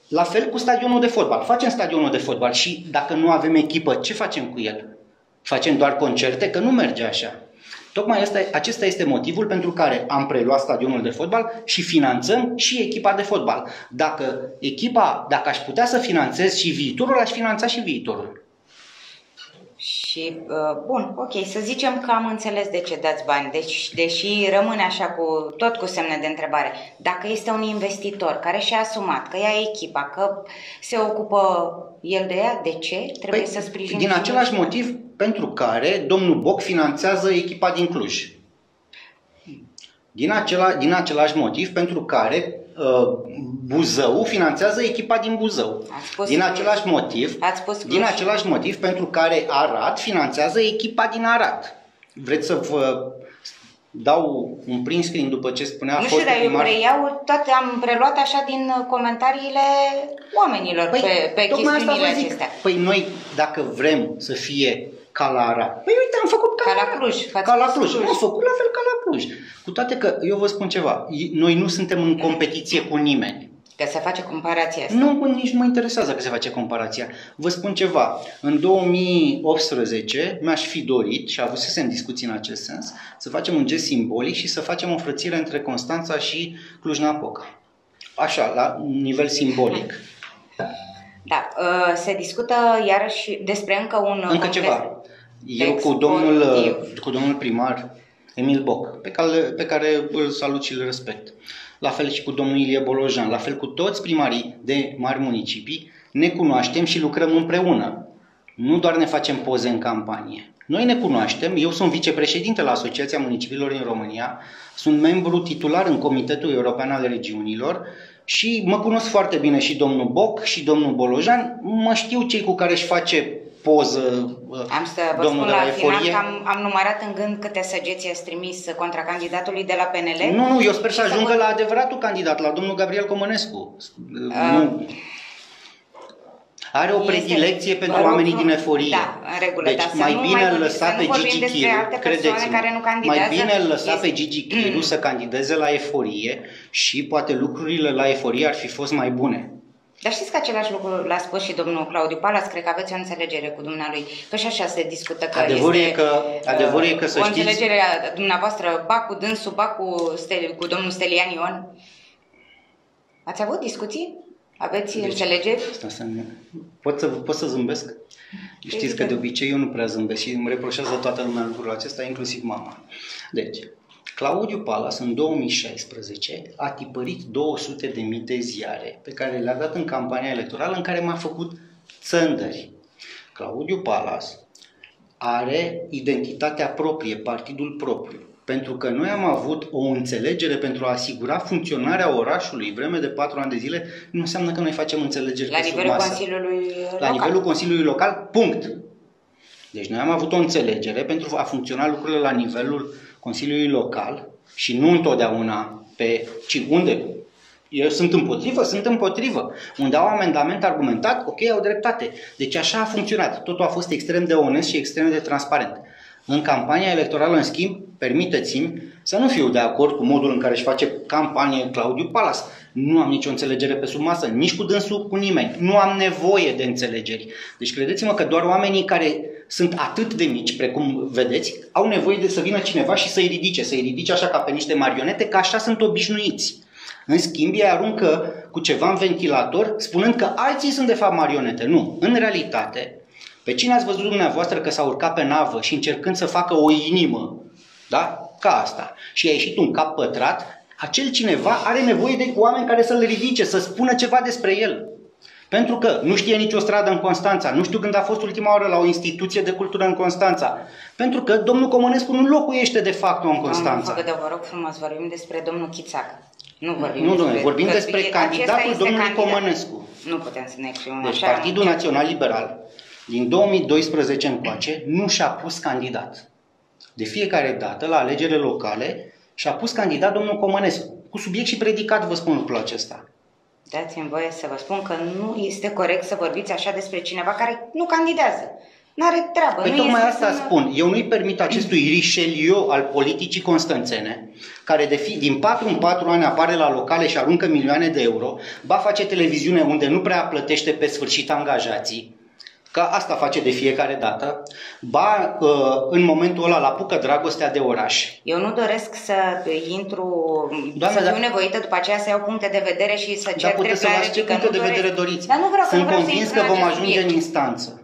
La fel cu stadionul de fotbal. Facem stadionul de fotbal și dacă nu avem echipă, ce facem cu el? Facem doar concerte? Că nu merge așa. Tocmai asta, acesta este motivul pentru care am preluat stadionul de fotbal și finanțăm și echipa de fotbal. Dacă echipa, dacă aș putea să finanțez și viitorul, aș finanța și viitorul. Și, uh, bun, ok, să zicem că am înțeles de ce dați bani, deci, deși rămâne așa cu tot cu semne de întrebare. Dacă este un investitor care și-a asumat că ia echipa, că se ocupă el de ea, de ce trebuie Păi, să sprijinim? din și același noi? motiv pentru care domnul Boc finanțează echipa din Cluj. Din, acela, din același motiv pentru care uh, Buzău finanțează echipa din Buzău. Ați spus din Cluj. același motiv, Ați spus din Cluj. același motiv pentru care Arad finanțează echipa din Arad. Vreți să vă dau un print screen după ce spunea Nu știu, fostul dar eu primar? preiau, toate am preluat așa din uh, comentariile oamenilor pe, pe tocmai asta chestiunile vă zic. acestea. Păi noi, dacă vrem să fie ca la Arad, păi uite, am făcut ca, Ca la Arad. Cluj, v-ați Ca la spus Cluj. Cluj. Am făcut la fel ca la Cluj. Cu toate că, eu vă spun ceva, noi nu suntem în competiție cu nimeni. Că se face comparația asta. Nu, mă, nici nu mă interesează că se face comparația. Vă spun ceva. În 2018 mi-aș fi dorit, și avusesem discuții în acest sens, să facem un gest simbolic și să facem o frățire între Constanța și Cluj-Napoca. Așa, la un nivel simbolic. Da, uh, se discută iarăși despre încă un Încă complex. ceva. Eu cu domnul, Exportiv. cu domnul primar Emil Boc, pe care, pe care îl salut și îl respect. La fel și cu domnul Ilie Bolojan, la fel cu toți primarii de mari municipii, ne cunoaștem și lucrăm împreună. Nu doar ne facem poze în campanie. Noi ne cunoaștem, eu sunt vicepreședinte la Asociația Municipiilor din România, sunt membru titular în Comitetul European al Regiunilor și mă cunosc foarte bine și domnul Boc și domnul Bolojan, mă știu cei cu care își face poză uh, Am să vă domnul spun de la la final Eforie. că am, am numărat în gând câte săgeți ați trimis contra candidatului de la PNL. Nu, nu, eu sper să Și să ajungă vă- la adevăratul candidat, la domnul Gabriel Comănescu. Ah. Nu. Are o Este- predilecție Vă pentru rog oamenii frumos. din eforie. Da, în regulă, Deci dar să mai nu bine mai îl vorbim- lăsa să nu pe vorbim Gigi despre Chiru, alte persoane credeți-mă, care nu mai candidează. bine îl lăsa Este- pe Gigi Chiru să candideze la eforie și poate lucrurile la eforie ar fi fost mai bune. Dar știți că același lucru l-a spus și domnul Claudiu Palas, cred că aveți o înțelegere cu dumnealui, că și așa se discută că Adevărul este e că- adevărul e că să o știți- înțelegere a dumneavoastră, ba cu dânsul, ba cu, Stel, cu domnul Stelian Ion. Ați avut discuții? Aveți deci, înțelegeri? Asta, asta, pot, să, pot să zâmbesc? Știți că de obicei eu nu prea zâmbesc și îmi reproșează toată lumea lucrul acesta, inclusiv mama. Deci, Claudiu Palas în 2016 a tipărit 200 de mii de ziare pe care le-a dat în campania electorală în care m-a făcut țândări. Claudiu Palas are identitatea proprie, partidul propriu. Pentru că noi am avut o înțelegere pentru a asigura funcționarea orașului vreme de patru ani de zile, nu înseamnă că noi facem înțelegeri La nivelul masă. Consiliului Local. La nivelul Consiliului Local, punct. Deci noi am avut o înțelegere pentru a funcționa lucrurile la nivelul Consiliului Local și nu întotdeauna pe... ci unde eu sunt împotrivă, sunt împotrivă. Unde au amendament argumentat, ok, au dreptate. Deci așa a funcționat. Totul a fost extrem de onest și extrem de transparent. În campania electorală, în schimb, permiteți-mi să nu fiu de acord cu modul în care își face campanie Claudiu Palas. Nu am nicio înțelegere pe sub masă, nici cu dânsul, cu nimeni. Nu am nevoie de înțelegeri. Deci credeți-mă că doar oamenii care sunt atât de mici, precum vedeți, au nevoie de să vină cineva și să-i ridice, să-i ridice așa ca pe niște marionete, că așa sunt obișnuiți. În schimb, ei aruncă cu ceva în ventilator, spunând că alții sunt de fapt marionete. Nu. În realitate, pe cine ați văzut dumneavoastră că s-a urcat pe navă și încercând să facă o inimă, da? Ca asta, și a ieșit un cap pătrat, acel cineva are nevoie de oameni care să-l ridice, să spună ceva despre el. Pentru că nu știe nicio stradă în Constanța, nu știu când a fost ultima oară la o instituție de cultură în Constanța. Pentru că domnul Comănescu nu locuiește de fapt în Constanța. Domnul vă rog frumos, vorbim despre domnul Chițac. Nu vorbim nu, despre... vorbim despre candidatul domnului candidat. Comănescu. Nu putem să ne exprimăm Deci așa. Partidul Național Liberal din 2012 încoace nu și-a pus candidat. De fiecare dată, la alegerile locale, și-a pus candidat domnul Comănescu. Cu subiect și predicat vă spun lucrul acesta. Dați-mi voie să vă spun că nu este corect să vorbiți așa despre cineva care nu candidează. N-are treabă. Păi nu tocmai este asta să... spun. Eu nu-i permit acestui Richelieu al politicii constanțene, care de fi, din 4 în 4 ani apare la locale și aruncă milioane de euro, ba face televiziune unde nu prea plătește pe sfârșit angajații, Că asta face de fiecare dată. Ba, ă, în momentul ăla, la pucă dragostea de oraș. Eu nu doresc să intru, Doamne, să fiu dar... nevoită după aceea să iau puncte de vedere și să cer Dar puteți să luați ce puncte de vedere doriți. Dar nu vreau, Sunt nu vreau convins că vom ajunge subiect. în instanță.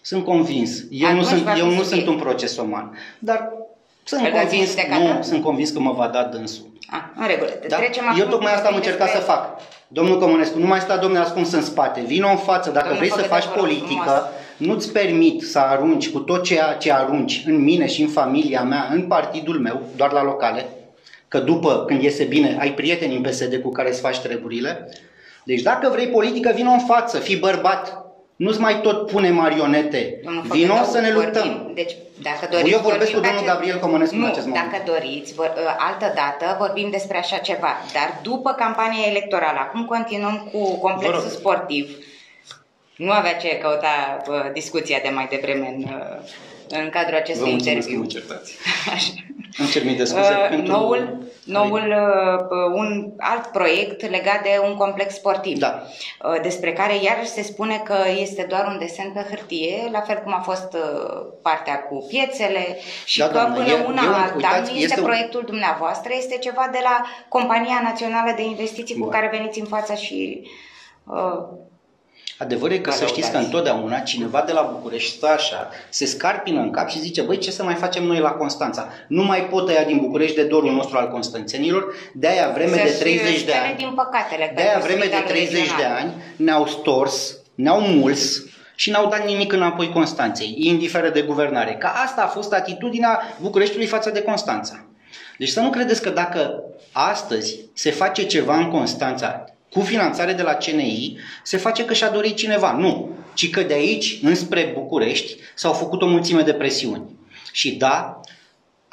Sunt convins. Eu Atunci nu, sunt, eu nu sunt un procesoman. Dar sunt convins, nu, sunt convins că mă va da dânsul. A, ah, în regulă. Da? Trecem eu tocmai asta am încercat despre... să fac. Domnul Comunescu, nu mai sta domnule ascuns în spate, vino în față. Dacă Domnul vrei să faci politică, nu-ți permit să arunci cu tot ceea ce arunci în mine și în familia mea, în partidul meu, doar la locale, că după, când iese bine, ai prieteni în PSD cu care îți faci treburile. Deci dacă vrei politică, vino în față, fii bărbat, nu-ți mai tot pune marionete. Vino să ne luptăm. Deci, dacă doriți, Eu vorbesc cu domnul Gabriel Comănescu nu, în acest moment. dacă doriți, vor, ă, altă dată vorbim despre așa ceva. Dar după campania electorală, acum continuăm cu complexul sportiv. Nu avea ce căuta uh, discuția de mai devreme în, uh, în cadrul acestui Vă interviu. Vă certați. Îmi cer mii de scuze uh, pentru... Noul, noul uh, un alt proiect legat de un complex sportiv, da. uh, despre care iar se spune că este doar un desen pe hârtie, la fel cum a fost uh, partea cu piețele și da, că doamne, până e, una e alta uitați, nu este, este proiectul un... dumneavoastră, este ceva de la Compania Națională de Investiții Bun. cu care veniți în fața și... Uh, Adevărul e că să știți că întotdeauna cineva de la București stă așa, se scarpină în cap și zice, băi, ce să mai facem noi la Constanța? Nu mai pot tăia din București de dorul nostru al constanțenilor, de aia vreme de 30 de ani, din păcatele, de aia vreme de 30 regional. de ani ne-au stors, ne-au muls și n-au dat nimic înapoi Constanței, indiferent de guvernare. Ca asta a fost atitudinea Bucureștiului față de Constanța. Deci să nu credeți că dacă astăzi se face ceva în Constanța cu finanțare de la CNI, se face că și-a dorit cineva. Nu, ci că de aici, înspre București, s-au făcut o mulțime de presiuni. Și da,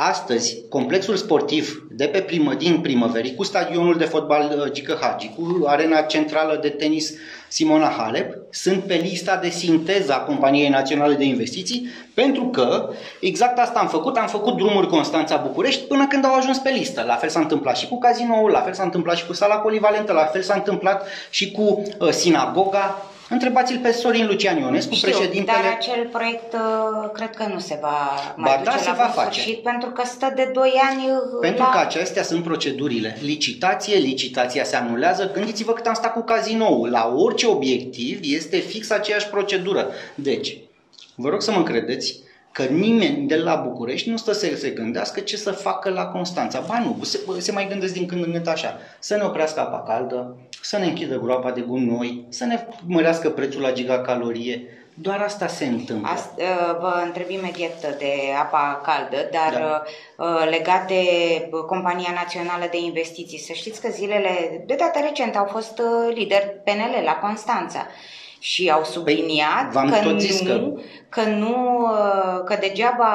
Astăzi, complexul sportiv de pe primă, din primăverii, cu stadionul de fotbal uh, Gică Hagi, cu arena centrală de tenis Simona Halep, sunt pe lista de sinteză a Companiei Naționale de Investiții, pentru că exact asta am făcut, am făcut drumuri Constanța-București până când au ajuns pe listă. La fel s-a întâmplat și cu cazinoul, la fel s-a întâmplat și cu sala polivalentă, la fel s-a întâmplat și cu uh, sinagoga, Întrebați-l pe Sorin Lucian Ionescu, Știu, președintele... dar acel proiect uh, cred că nu se va mai Ba duce da, se la va bun face. sfârșit, pentru că stă de 2 ani uh, Pentru la... că acestea sunt procedurile. Licitație, licitația se anulează. Gândiți-vă cât am stat cu cazinoul. La orice obiectiv este fix aceeași procedură. Deci, vă rog să mă credeți că nimeni de la București nu stă să se gândească ce să facă la Constanța. Ba nu, se, se mai gândesc din când în când așa. Să ne oprească apa caldă, să ne închidă groapa de gunoi, să ne mărească prețul la gigacalorie. Doar asta se întâmplă. Asta, uh, vă întreb imediat de apa caldă, dar Da. uh, legat de uh, Compania Națională de Investiții, să știți că zilele de data recent au fost uh, lideri PNL la Constanța și au subliniat v-am că, tot zis nu, că- că nu, uh, că degeaba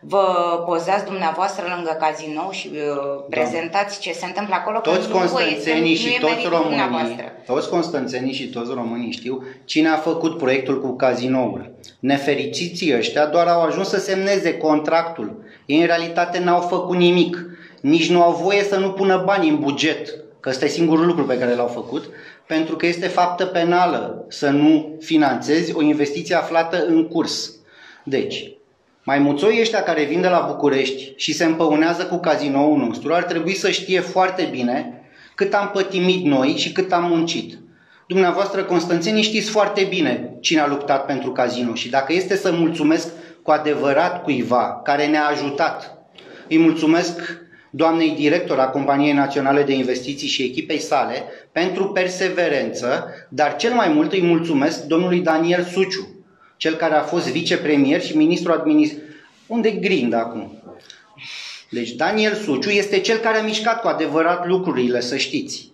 vă pozați dumneavoastră lângă cazinou și uh, prezentați ce se întâmplă acolo, că Toți nu vă este- constanțenii nu și e toți meritul românii, dumneavoastră. toți constanțenii și toți românii știu cine a făcut proiectul cu cazinoul. Nefericiții ăștia doar au ajuns să semneze contractul. Ei în realitate n-au făcut nimic. Nici nu au voie să nu pună bani în buget, că ăsta e singurul lucru pe care l-au făcut, pentru că este faptă penală să nu finanțezi o investiție aflată în curs. Deci, Maimuțoii ăștia care vin de la București și se împăunează cu cazinoul nostru ar trebui să știe foarte bine cât am pătimit noi și cât am muncit. Dumneavoastră, Constanțenii, știți foarte bine cine a luptat pentru casino și dacă este să mulțumesc cu adevărat cuiva care ne-a ajutat, îi mulțumesc doamnei director a Companiei Naționale de Investiții și echipei sale pentru perseverență, dar cel mai mult îi mulțumesc domnului Daniel Suciu, cel care a fost vicepremier și ministru administrativ. Unde grind acum? Deci Daniel Suciu este cel care a mișcat cu adevărat lucrurile, să știți.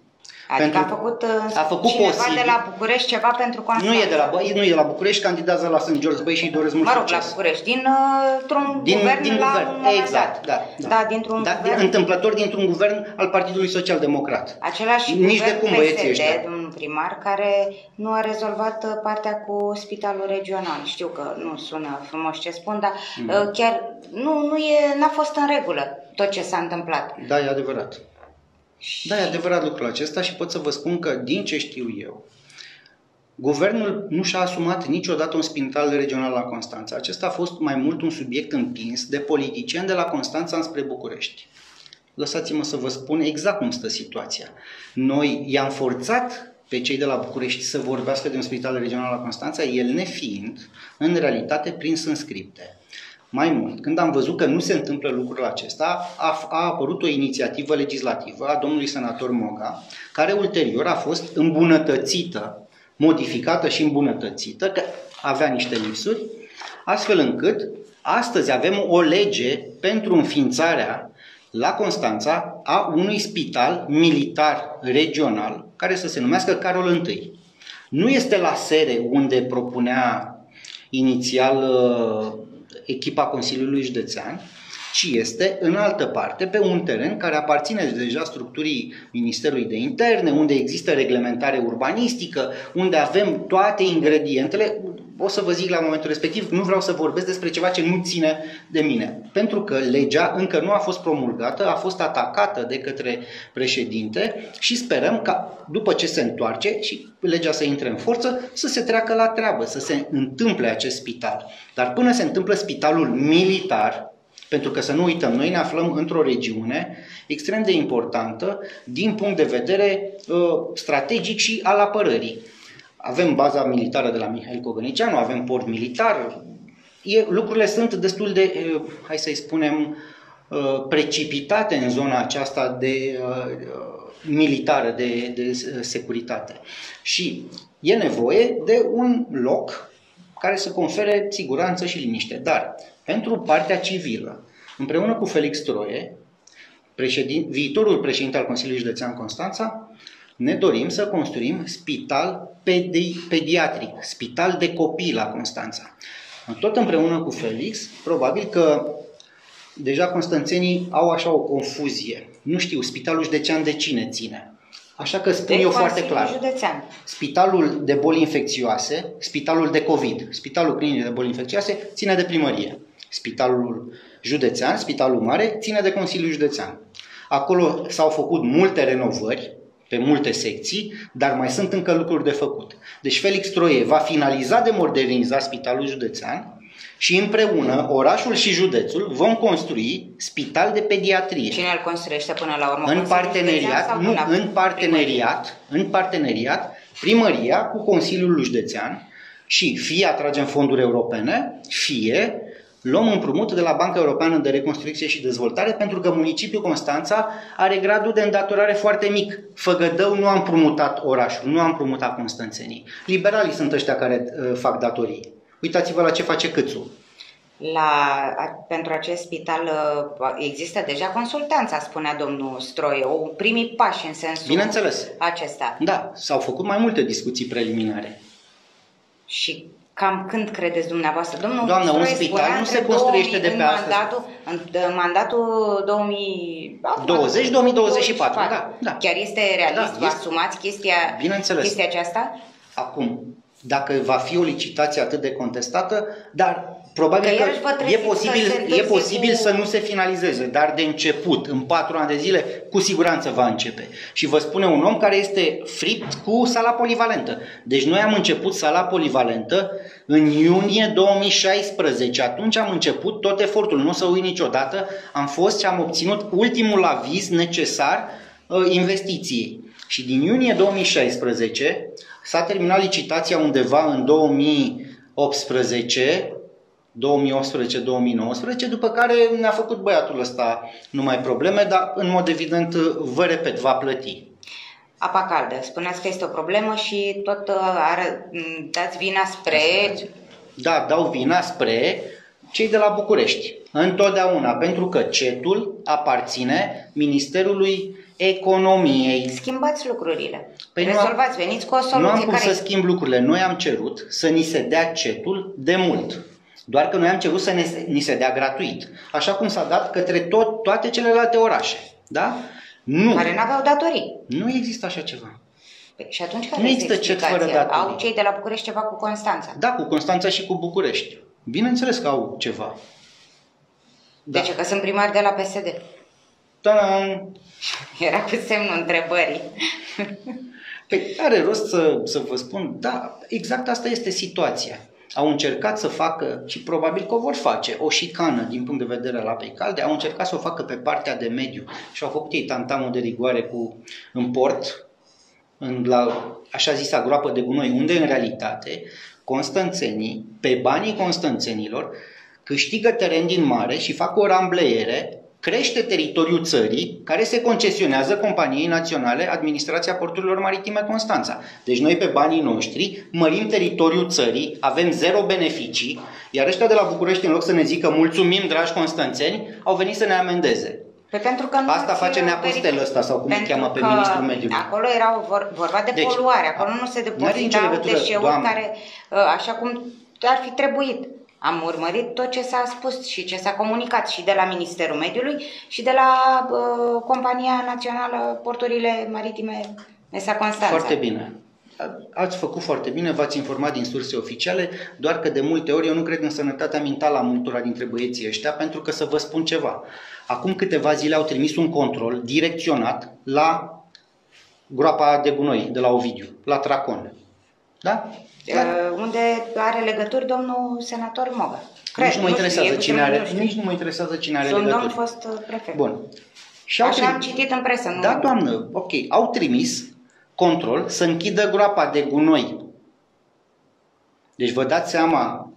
Adică Pentru- a făcut, uh, a făcut cineva posibil. de la București ceva pentru Constanța. Nu e de la, Bă- nu e de la București, candidează la St. George Bay și îi doresc mult Mă rog, la succes. București, din, uh, un Din, guvern din la guvern, un moment exact, dat. da. Da, da dintr-un da, guvern. Întâmplător dintr-un guvern al Partidului Social Democrat. Același Nici guvern de cum băieții PSD, ăștia. domnul primar, care nu a rezolvat uh, partea cu spitalul regional. Știu că nu sună frumos ce spun, dar Mm. uh, chiar nu, nu e, n-a fost în regulă tot ce s-a întâmplat. Da, e adevărat. Da, e adevărat lucrul acesta și pot să vă spun că, din ce știu eu, guvernul nu și-a asumat niciodată un spital regional la Constanța. Acesta a fost mai mult un subiect împins de politicieni de la Constanța înspre București. Lăsați-mă să vă spun exact cum stă situația. Noi i-am forțat pe cei de la București să vorbească de un spital regional la Constanța, el nefiind, în realitate, prins în scripte. Mai mult, când am văzut că nu se întâmplă lucrul acesta, a, a apărut o inițiativă legislativă a domnului senator Moga, care ulterior a fost îmbunătățită, modificată și îmbunătățită, că avea niște lipsuri, astfel încât astăzi avem o lege pentru înființarea la Constanța a unui spital militar regional care să se numească Carol I. Nu este la Sere unde propunea inițial uh, echipa Consiliului Județean, ci este în altă parte, pe un teren care aparține deja structurii Ministerului de Interne, unde există reglementare urbanistică, unde avem toate ingredientele. O să vă zic la momentul respectiv, nu vreau să vorbesc despre ceva ce nu ține de mine, pentru că legea încă nu a fost promulgată, a fost atacată de către președinte și sperăm ca după ce se întoarce și legea să intre în forță, să se treacă la treabă, să se întâmple acest spital. Dar până se întâmplă spitalul militar, pentru că să nu uităm, noi ne aflăm într-o regiune extrem de importantă din punct de vedere uh, strategic și al apărării. Avem baza militară de la Mihail Cogănicianu, avem port militar, e, lucrurile sunt destul de, uh, hai să-i spunem, uh, precipitate în zona aceasta de uh, militară, de, de securitate. Și e nevoie de un loc care să confere siguranță și liniște. Dar pentru partea civilă, împreună cu Felix Troie, președin, viitorul președinte al Consiliului Județean Constanța, ne dorim să construim spital pedi, pediatric, spital de copii la Constanța. Tot împreună cu Felix, probabil că deja constanțenii au așa o confuzie. Nu știu, spitalul județean de cine ține. Așa că spun de eu foarte Consiliul clar. Județean. Spitalul de boli infecțioase, spitalul de COVID, spitalul clinic de boli infecțioase ține de primărie. Spitalul județean, spitalul mare, ține de Consiliul Județean. Acolo s-au făcut multe renovări pe multe secții, dar mai sunt încă lucruri de făcut. Deci Felix Troie va finaliza de modernizat Spitalul Județean și împreună, orașul și județul, vom construi spital de pediatrie. Cine îl construiește până la urmă? În parteneriat, nu, în parteneriat, în parteneriat, primăria cu Consiliul Județean și fie atragem fonduri europene, fie luăm împrumut de la Banca Europeană de Reconstrucție și Dezvoltare pentru că municipiul Constanța are gradul de îndatorare foarte mic. Făgădău nu am promutat orașul, nu am promutat constanțenii. Liberalii sunt ăștia care uh, fac datorii. Uitați-vă la ce face Câțu. La, pentru acest spital uh, există deja consultanța, spunea domnul Stroie, o primii pași în sensul Bineînțeles. acesta. Da, s-au făcut mai multe discuții preliminare. Și cam când credeți dumneavoastră? Domnul Doamnă, un spital nu se construiește de pe astăzi. Mandatul, în, în mandatul 2020-2024, da, da. Chiar este realist? Da, Vă asumați chestia, Bineînțeles. chestia aceasta? Acum, dacă va fi o licitație atât de contestată, dar probabil că, că e posibil, e posibil cu... să nu se finalizeze, dar de început, în patru ani de zile, cu siguranță va începe. Și vă spune un om care este fript cu sala polivalentă. Deci noi am început sala polivalentă în iunie 2016. Atunci am început tot efortul, nu o să uit niciodată, am fost și am obținut ultimul aviz necesar uh, investiției. Și din iunie 2016 S-a terminat licitația undeva în 2018, 2018-2019, după care ne-a făcut băiatul ăsta numai probleme, dar în mod evident, vă repet, va plăti. Apa caldă. Spuneați că este o problemă și tot uh, are, dați vina spre... Da, dau vina spre cei de la București. Întotdeauna, pentru că cetul aparține Ministerului economiei. Schimbați lucrurile. Păi Rezolvați, am, veniți cu o soluție. Nu am cum care... să schimb lucrurile. Noi am cerut să ni se dea cetul de mult. Doar că noi am cerut să ne, ni se dea gratuit. Așa cum s-a dat către tot, toate celelalte orașe. Da? Nu. Care nu aveau datorii. Nu există așa ceva. Păi, și atunci care nu există cet fără datorii. Au cei de la București ceva cu Constanța? Da, cu Constanța și cu București. Bineînțeles că au ceva. Da. Deci că sunt primari de la PSD. Ta-da! Era cu semnul întrebării. Păi are rost să, să vă spun, da, exact asta este situația. Au încercat să facă, și probabil că o vor face, o șicană din punct de vedere al apei calde, au încercat să o facă pe partea de mediu. Și au făcut ei tantamul de rigoare cu, în port, în, la așa zisa groapă de gunoi, unde în realitate constanțenii, pe banii constanțenilor, câștigă teren din mare și fac o rambleiere crește teritoriul țării care se concesionează companiei naționale Administrația Porturilor Maritime Constanța. Deci noi pe banii noștri mărim teritoriul țării, avem zero beneficii, iar ăștia de la București, în loc să ne zică mulțumim, dragi constanțeni, au venit să ne amendeze. Pe pentru că nu Asta face neapostel ăsta sau cum îl cheamă pe ministrul mediului. Acolo era vorba de deci, poluare, acolo nu se depozitau deșeuri care, ă, așa cum ar fi trebuit. Am urmărit tot ce s-a spus și ce s-a comunicat și de la Ministerul Mediului și de la uh, Compania Națională Porturile Maritime Mesa Constanța. Foarte bine. Ați făcut foarte bine, v-ați informat din surse oficiale, doar că de multe ori eu nu cred în sănătatea mentală a multora dintre băieții ăștia, pentru că să vă spun ceva. Acum câteva zile au trimis un control direcționat la groapa de gunoi de la Ovidiu, la Tracon. Da? Da. unde are legături domnul senator Moga. Cred, nici nu mă interesează cine are, nici nu mă interesează cine are Sunt legături. domn fost uh, prefect. Bun. Și au Așa am citit în presă. Nu? Da, doamnă, ok. Au trimis control să închidă groapa de gunoi. Deci vă dați seama,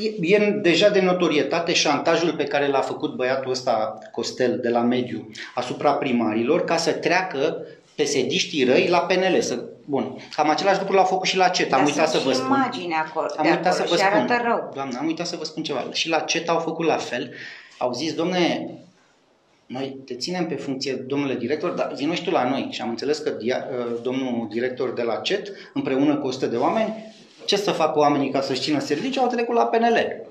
e, e deja de notorietate șantajul pe care l-a făcut băiatul ăsta Costel de la mediu asupra primarilor ca să treacă pesediștii răi la PNL. Să, bun, cam același lucru l-au făcut și la CET. Am uitat să vă spun. imagine acolo, am uitat să vă spun. rău. Doamne, am uitat să vă spun ceva. Și la CET au făcut la fel. Au zis, domne, noi te ținem pe funcție, domnule director, dar vino și tu la noi. Și am înțeles că dia, ă, domnul director de la CET, împreună cu 100 de oameni, ce să facă oamenii ca să-și țină serviciu, au trecut la PNL.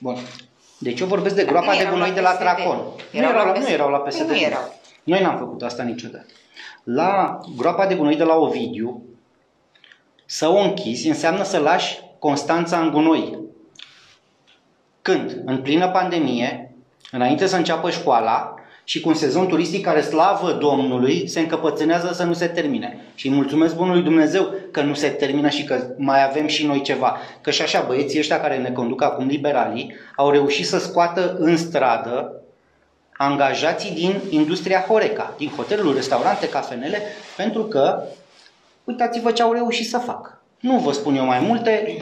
Bun. Deci eu vorbesc de groapa de gunoi de la Tracon. Nu erau, la, nu erau la PSD. Nu erau. Noi n-am făcut asta niciodată la groapa de gunoi de la Ovidiu, să o închizi înseamnă să lași Constanța în gunoi. Când? În plină pandemie, înainte să înceapă școala și cu un sezon turistic care, slavă Domnului, se încăpățânează să nu se termine. Și îi mulțumesc Bunului Dumnezeu că nu se termină și că mai avem și noi ceva. Că și așa băieții ăștia care ne conduc acum liberalii au reușit să scoată în stradă angajații din industria Horeca, din hoteluri, restaurante, cafenele, pentru că uitați-vă ce au reușit să facă. Nu vă spun eu mai multe,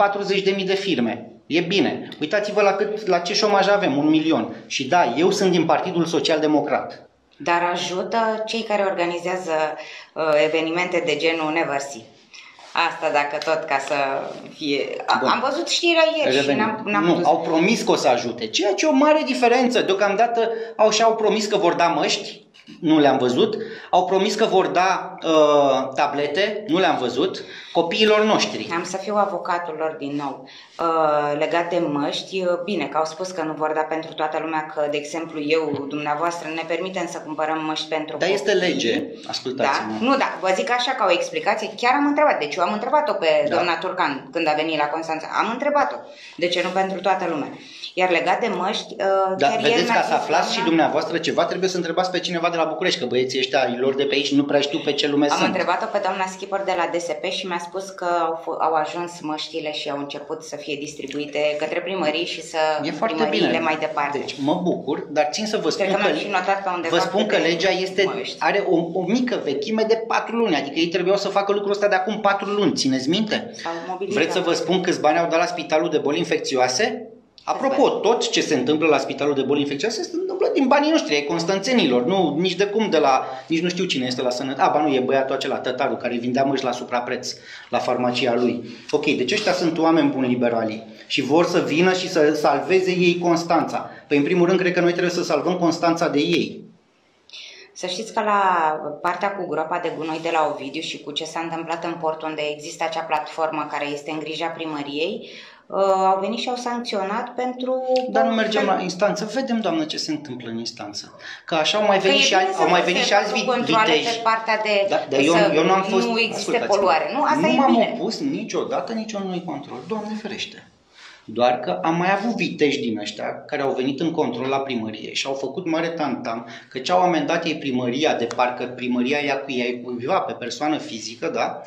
40.000 de firme. E bine. Uitați-vă la, cât, la ce șomaj avem, un milion. Și da, eu sunt din Partidul Social Democrat. Dar ajută cei care organizează uh, evenimente de genul Neversi. Asta dacă tot ca să fie... Bun. Am văzut știrea ieri Revenim. și n-am, n-am Nu, au promis că o să ajute, ceea ce e o mare diferență. Deocamdată au și-au promis că vor da măști, nu le-am văzut. Au promis că vor da uh, tablete, nu le-am văzut, copiilor noștri. Am să fiu avocatul lor din nou. Uh, legat de măști, uh, bine că au spus că nu vor da pentru toată lumea, că, de exemplu, eu, dumneavoastră, ne permitem să cumpărăm măști pentru Dar este lege, ascultați-mă. Da? Nu, da, vă zic așa ca o explicație, chiar am întrebat. Deci eu am întrebat-o pe da. doamna Turcan când a venit la Constanța. Am întrebat-o. De ce nu pentru toată lumea? Iar legat de măști, uh, da, vedeți că să aflați și dumneavoastră ceva, trebuie să întrebați pe cineva de la București, că băieții ăștia lor de pe aici nu prea știu pe ce lume Am sunt. Am întrebat-o pe doamna Skipper de la DSP și mi-a spus că au, au ajuns măștile și au început să fie distribuite către primării și să e foarte bine. mai departe. Deci mă bucur, dar țin să vă spun Cred că, că, notat pe vă spun că legea este, măști. are o, o mică vechime de patru luni, adică ei trebuiau să facă lucrul ăsta de acum patru luni, țineți minte? Vreți să vă spun câți bani au dat la spitalul de boli infecțioase? Apropo, tot ce se întâmplă la Spitalul de Boli Infecțioase se întâmplă din banii noștri, ai constanțenilor, nu, nici de cum de la, nici nu știu cine este la sănătate. A, ba nu, e băiatul acela, tătarul, care vindea măști la suprapreț, la farmacia lui. Ok, deci ăștia sunt oameni buni liberali și vor să vină și să salveze ei Constanța. Păi, în primul rând, cred că noi trebuie să salvăm Constanța de ei. Să știți că la partea cu groapa de gunoi de la Ovidiu și cu ce s-a întâmplat în port unde există acea platformă care este în grija primăriei, uh, au venit și au sancționat pentru... Dar nu mergem la instanță. Vedem, doamnă, ce se întâmplă în instanță. Că așa au mai venit, și, al, au mai venit și alți viteji. pe partea de da, dar eu, eu nu am fost... Nu există poluare. Nu, asta nu e m-am bine. opus niciodată niciunui control. Doamne ferește. Doar că am mai avut viteji din ăștia care au venit în control la primărie și au făcut mare tantam că ce au amendat ei primăria, de parcă primăria ia cu ei cuiva pe persoană fizică, da?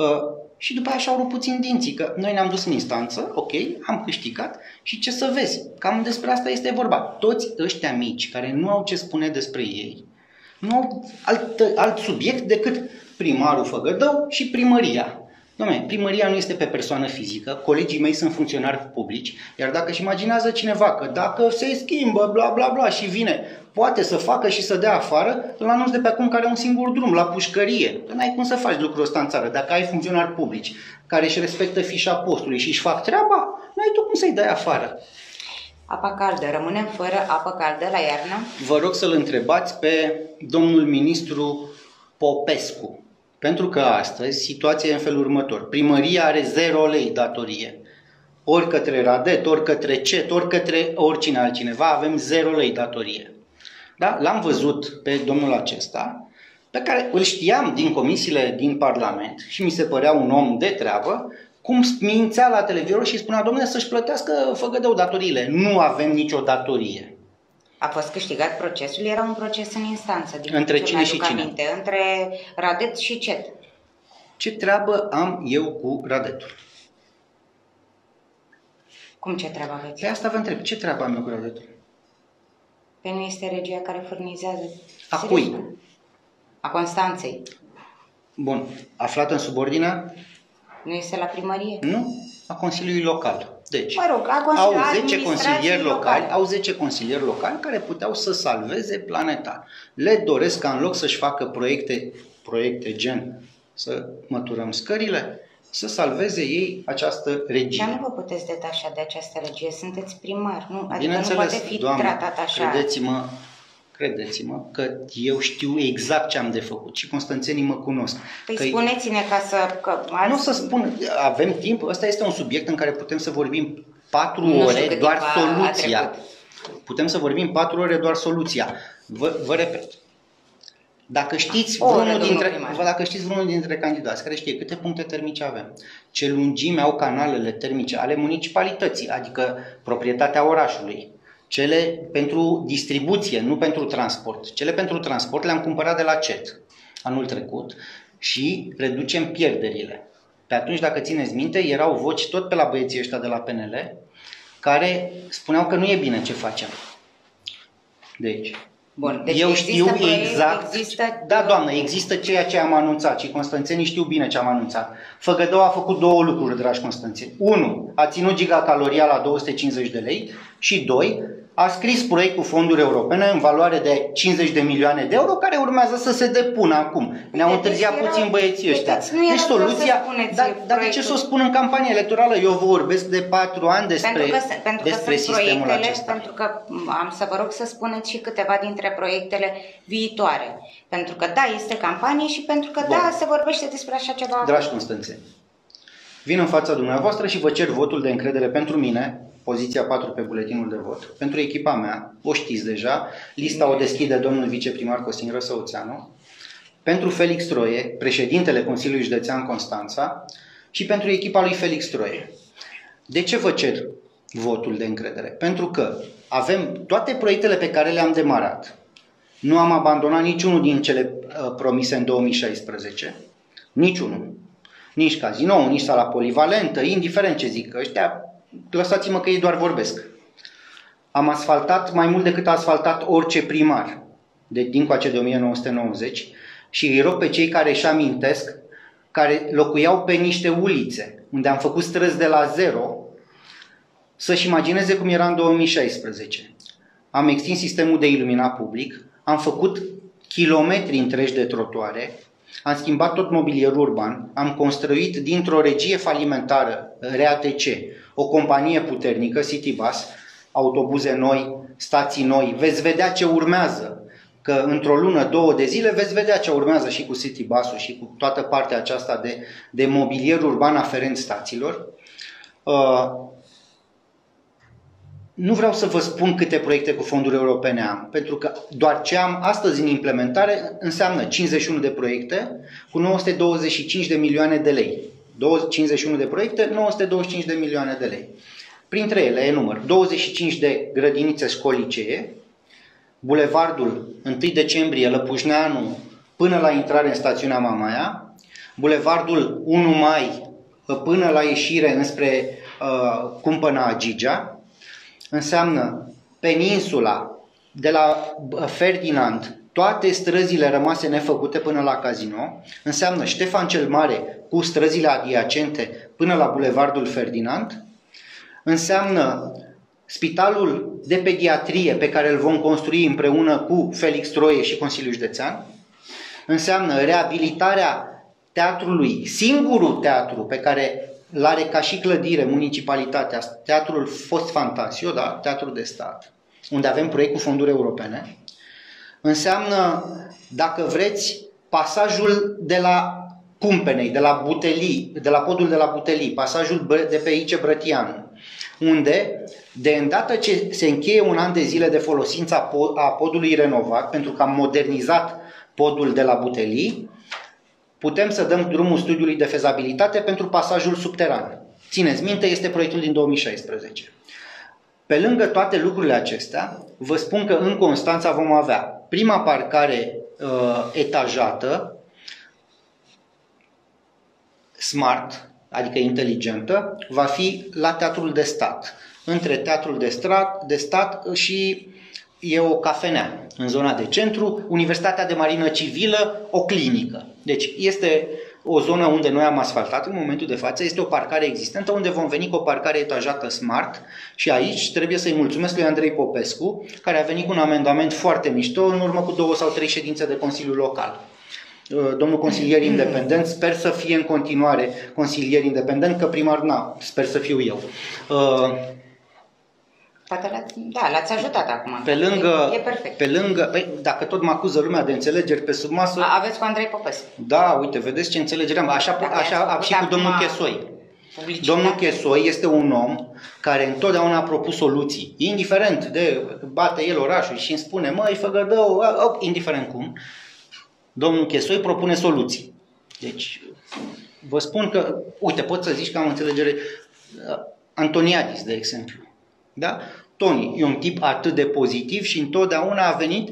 Uh, și după aia și-au rupt puțin dinții, că noi ne-am dus în instanță, ok, am câștigat și ce să vezi, cam despre asta este vorba. Toți ăștia mici care nu au ce spune despre ei, nu au alt, alt subiect decât primarul Făgădău și primăria. Dom'le, primăria nu este pe persoană fizică, colegii mei sunt funcționari publici, iar dacă își imaginează cineva că dacă se schimbă, bla bla bla și vine, poate să facă și să dea afară, îl anunț de pe acum care are un singur drum, la pușcărie. Că n-ai cum să faci lucrul ăsta în țară. Dacă ai funcționari publici care își respectă fișa postului și își fac treaba, n-ai tu cum să-i dai afară. Apa caldă. Rămânem fără apă caldă la iarnă? Vă rog să-l întrebați pe domnul ministru Popescu. Pentru că astăzi situația e în felul următor. Primăria are 0 lei datorie. Ori către Radet, ori către CET, ori către oricine altcineva, avem 0 lei datorie. Da? L-am văzut pe domnul acesta, pe care îl știam din comisiile din Parlament și mi se părea un om de treabă, cum mințea la televizor și spunea, domnule, să-și plătească făgădău datoriile. Nu avem nicio datorie. A fost câștigat procesul, era un proces în instanță. Din Între cine și cine? Aminte, între Radet și CET. Ce treabă am eu cu Radetul? Cum ce treabă aveți? Pe asta vă întreb. Ce treabă am eu cu Radetul? Pe nu este regia care furnizează. A cui? A Constanței. Bun. Aflată în subordinea? Nu este la primărie? Nu, a Consiliului Local. Deci, mă rog, au 10 consilieri locali, au 10 consilieri locali care puteau să salveze planeta. Le doresc ca în loc să-și facă proiecte, proiecte gen să măturăm scările, să salveze ei această regie. Dar nu vă puteți detașa de această regie, sunteți primar, nu? Adică nu poate fi doamne, tratat așa. credeți-mă, credeți-mă că eu știu exact ce am de făcut și constanțenii mă cunosc. Păi că spuneți-ne ca să... Că azi... Nu să spun, avem timp, ăsta este un subiect în care putem să vorbim patru nu ore doar soluția. Putem să vorbim patru ore doar soluția. Vă, vă repet, dacă știți, vreunul dintre, dacă știți vreunul dintre candidați care știe câte puncte termice avem, ce lungime au canalele termice ale municipalității, adică proprietatea orașului, Cele pentru distribuție, nu pentru transport. Cele pentru transport le-am cumpărat de la CET anul trecut și reducem pierderile. Pe atunci, dacă țineți minte, erau voci tot pe la băieții ăștia de la PNL care spuneau că nu e bine ce facem. Deci, Bun, deci eu există știu proiect, exact. Există... Da, doamnă, există ceea ce am anunțat și constanțenii știu bine ce am anunțat. Făgădău a făcut două lucruri, dragi constanțeni. Unu, a ținut gigacaloria la 250 de lei și doi, a scris proiect cu fonduri europene în valoare de 50 de milioane de euro care urmează să se depună acum. Ne-au întârziat Deci era- puțin băieții ăștia. Vedeți, nu era Deci greu să soluția, spuneți dar, dar de ce proiectul. să o spun în campanie electorală? Eu vă vorbesc de patru ani despre, pentru că, se- pentru că despre sunt sistemul proiectele, acesta. pentru că m, am să vă rog să spuneți și câteva dintre proiectele viitoare. Pentru că da, este campanie și pentru că Bun. da, se vorbește despre așa ceva. Dragi Constanțeni, vin în fața dumneavoastră și vă cer votul de încredere pentru mine, poziția 4 pe buletinul de vot. Pentru echipa mea, o știți deja, lista o deschide domnul viceprimar Costin Răsăuțeanu, pentru Felix Troie, președintele Consiliului Județean Constanța, și pentru echipa lui Felix Troie. De ce vă cer votul de încredere? Pentru că avem toate proiectele pe care le-am demarat. Nu am abandonat niciunul din cele uh, promise în 2016, niciunul. Nici cazinou, nici sala polivalentă, indiferent ce zic ăștia, lăsați-mă că ei doar vorbesc. Am asfaltat mai mult decât a asfaltat orice primar de dincoace de 1990 și îi rog pe cei care își amintesc, care locuiau pe niște ulițe, unde am făcut străzi de la zero, să-și imagineze cum era în 2016. Am extins sistemul de iluminat public, am făcut kilometri întregi de trotuare, am schimbat tot mobilierul urban, am construit dintr-o regie falimentară, RATC, o companie puternică, Citybus, autobuze noi, stații noi, veți vedea ce urmează, că într-o lună, două de zile veți vedea ce urmează și cu Citybus-ul și cu toată partea aceasta de, de mobilier urban aferent stațiilor. Uh, nu vreau să vă spun câte proiecte cu fonduri europene am, pentru că doar ce am astăzi în implementare înseamnă 51 de proiecte cu 925 de milioane de lei. 51 de proiecte, 925 de milioane de lei. Printre ele enumăr 25 de grădinițe școli licee, Bulevardul 1 decembrie Lăpușneanu până la intrare în stațiunea Mamaia, Bulevardul 1 mai până la ieșire înspre uh, Cumpăna Gigea, înseamnă peninsula de la Ferdinand, toate străzile rămase nefăcute până la casino, înseamnă Ștefan cel Mare cu străzile adiacente până la Bulevardul Ferdinand, înseamnă spitalul de pediatrie pe care îl vom construi împreună cu Felix Troie și Consiliul Județean, înseamnă reabilitarea teatrului, singurul teatru pe care îl are ca și clădire municipalitatea, teatrul Fost Fantasio, da, teatrul de stat, unde avem proiect cu fonduri europene, înseamnă, dacă vreți, pasajul de la Cumpenei, de la Butelii, de la podul de la Butelii, pasajul de pe aici Brătianu, unde, de îndată ce se încheie un an de zile de folosință a podului renovat, pentru că am modernizat podul de la Butelii, putem să dăm drumul studiului de fezabilitate pentru pasajul subteran. Țineți minte, este proiectul din 2016. Pe lângă toate lucrurile acestea, vă spun că în Constanța vom avea prima parcare uh, etajată, smart, adică inteligentă, va fi la Teatrul de Stat, între Teatrul de, strat, de Stat și e o cafenea în zona de centru, Universitatea de Marină Civilă, o clinică. Deci este o zonă unde noi am asfaltat în momentul de față, este o parcare existentă unde vom veni cu o parcare etajată smart și aici trebuie să-i mulțumesc lui Andrei Popescu, care a venit cu un amendament foarte mișto în urmă cu două sau trei ședințe de Consiliul Local. Domnul consilier independent, sper să fie în continuare consilier independent, că primar, na, sper să fiu eu. Poate l-ați, da, l-ați ajutat acum. Pe lângă, e, e perfect. Pe lângă, păi, dacă tot mă acuză lumea de înțelegeri pe sub masă... A, aveți cu Andrei Popescu. Da, uite, vedeți ce înțelegere am. Așa, Dacă așa ați am și făcut cu domnul acum Chesoi. publicitate. Domnul Chesoi este un om care întotdeauna a propus soluții, indiferent de bate el orașul și îmi spune, măi, făgădău, indiferent cum, domnul Chesoi propune soluții. Deci, vă spun că, uite, pot să zici că am înțelegere Antoniadis, de exemplu. Da? Tony e un tip atât de pozitiv și întotdeauna a venit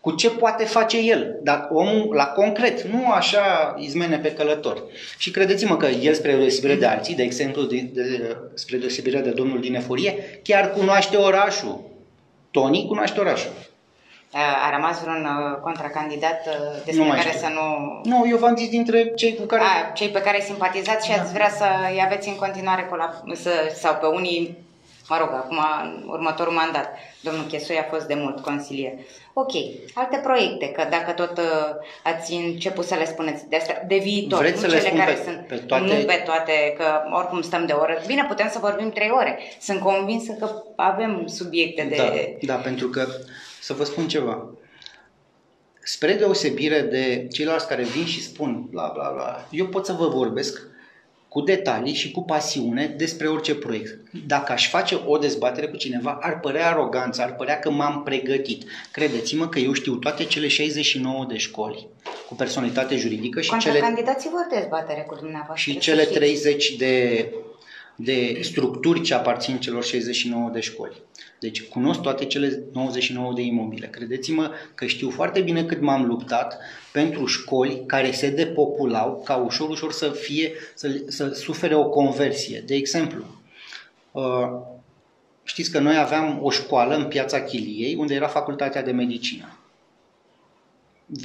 cu ce poate face el, dar omul la concret, nu așa izmene pe călător. Și credeți-mă că el, spre deosebire de alții, de exemplu, de, de, spre deosebire de domnul din Eforie, chiar cunoaște orașul. Tony cunoaște orașul. A rămas vreun uh, contracandidat uh, despre nu care știu. să nu... Nu, eu v-am zis dintre cei cu care... A, cei pe care îi simpatizați și da. ați vrea să-i aveți în continuare colab- să, sau pe unii, mă rog, acum următorul mandat. Domnul Chesoi a fost de mult consilier. Ok, alte proiecte, că dacă tot uh, ați început să le spuneți de, asta, de viitor, Vreți nu să cele le care pe, sunt, pe toate... nu pe toate, că oricum stăm de oră. Bine, putem să vorbim trei ore. Sunt convinsă că avem subiecte de... Da, da pentru că, să vă spun ceva, spre deosebire de ceilalți care vin și spun bla bla bla, eu pot să vă vorbesc cu detalii și cu pasiune despre orice proiect. Dacă aș face o dezbatere cu cineva, ar părea aroganță, ar părea că m-am pregătit. Credeți-mă că eu știu toate cele 69 de școli cu personalitate juridică și cele... candidații vor dezbatere cu dumneavoastră. Și cele 30 de, de structuri ce aparțin celor 69 de școli. Deci cunosc toate cele 99 de imobile. Credeți-mă că știu foarte bine cât m-am luptat pentru școli care se depopulau ca ușor, ușor să fie, să, să sufere o conversie. De exemplu, uh, știți că noi aveam o școală în piața Chiliei unde era facultatea de medicină.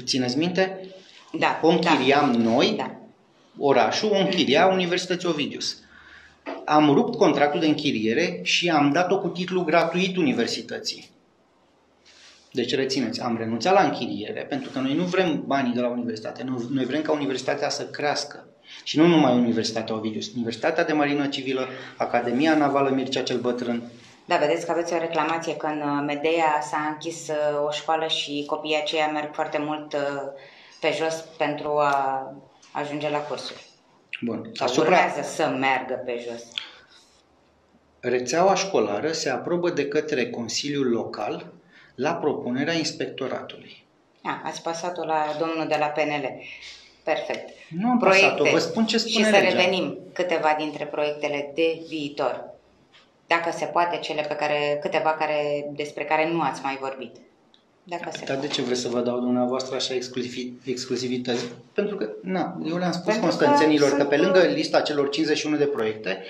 Țineți minte? Da. O închiriam da. noi, da. orașul, o închiria Universității Ovidius am rupt contractul de închiriere și am dat-o cu titlu gratuit universității. Deci rețineți, am renunțat la închiriere pentru că noi nu vrem banii de la universitate, noi vrem ca universitatea să crească. Și nu numai Universitatea Ovidius, Universitatea de Marină Civilă, Academia Navală Mircea cel Bătrân. Da, vedeți că aveți o reclamație că în uh, Medea s-a închis uh, o școală și copiii aceia merg foarte mult uh, pe jos pentru a ajunge la cursuri. Bun. Asupra... Urmează să meargă pe jos. Rețeaua școlară se aprobă de către Consiliul Local la propunerea inspectoratului. A, ați pasat-o la domnul de la PNL. Perfect. Nu am pasat-o, vă spun ce spune Și legea. să revenim câteva dintre proiectele de viitor. Dacă se poate, cele pe care, câteva care, despre care nu ați mai vorbit. Dacă se Dar de ce vreți să vă dau dumneavoastră așa exclusivități? Pentru că, na, eu le-am spus Pentru constanțenilor că, că că pe lângă lista celor 51 de proiecte,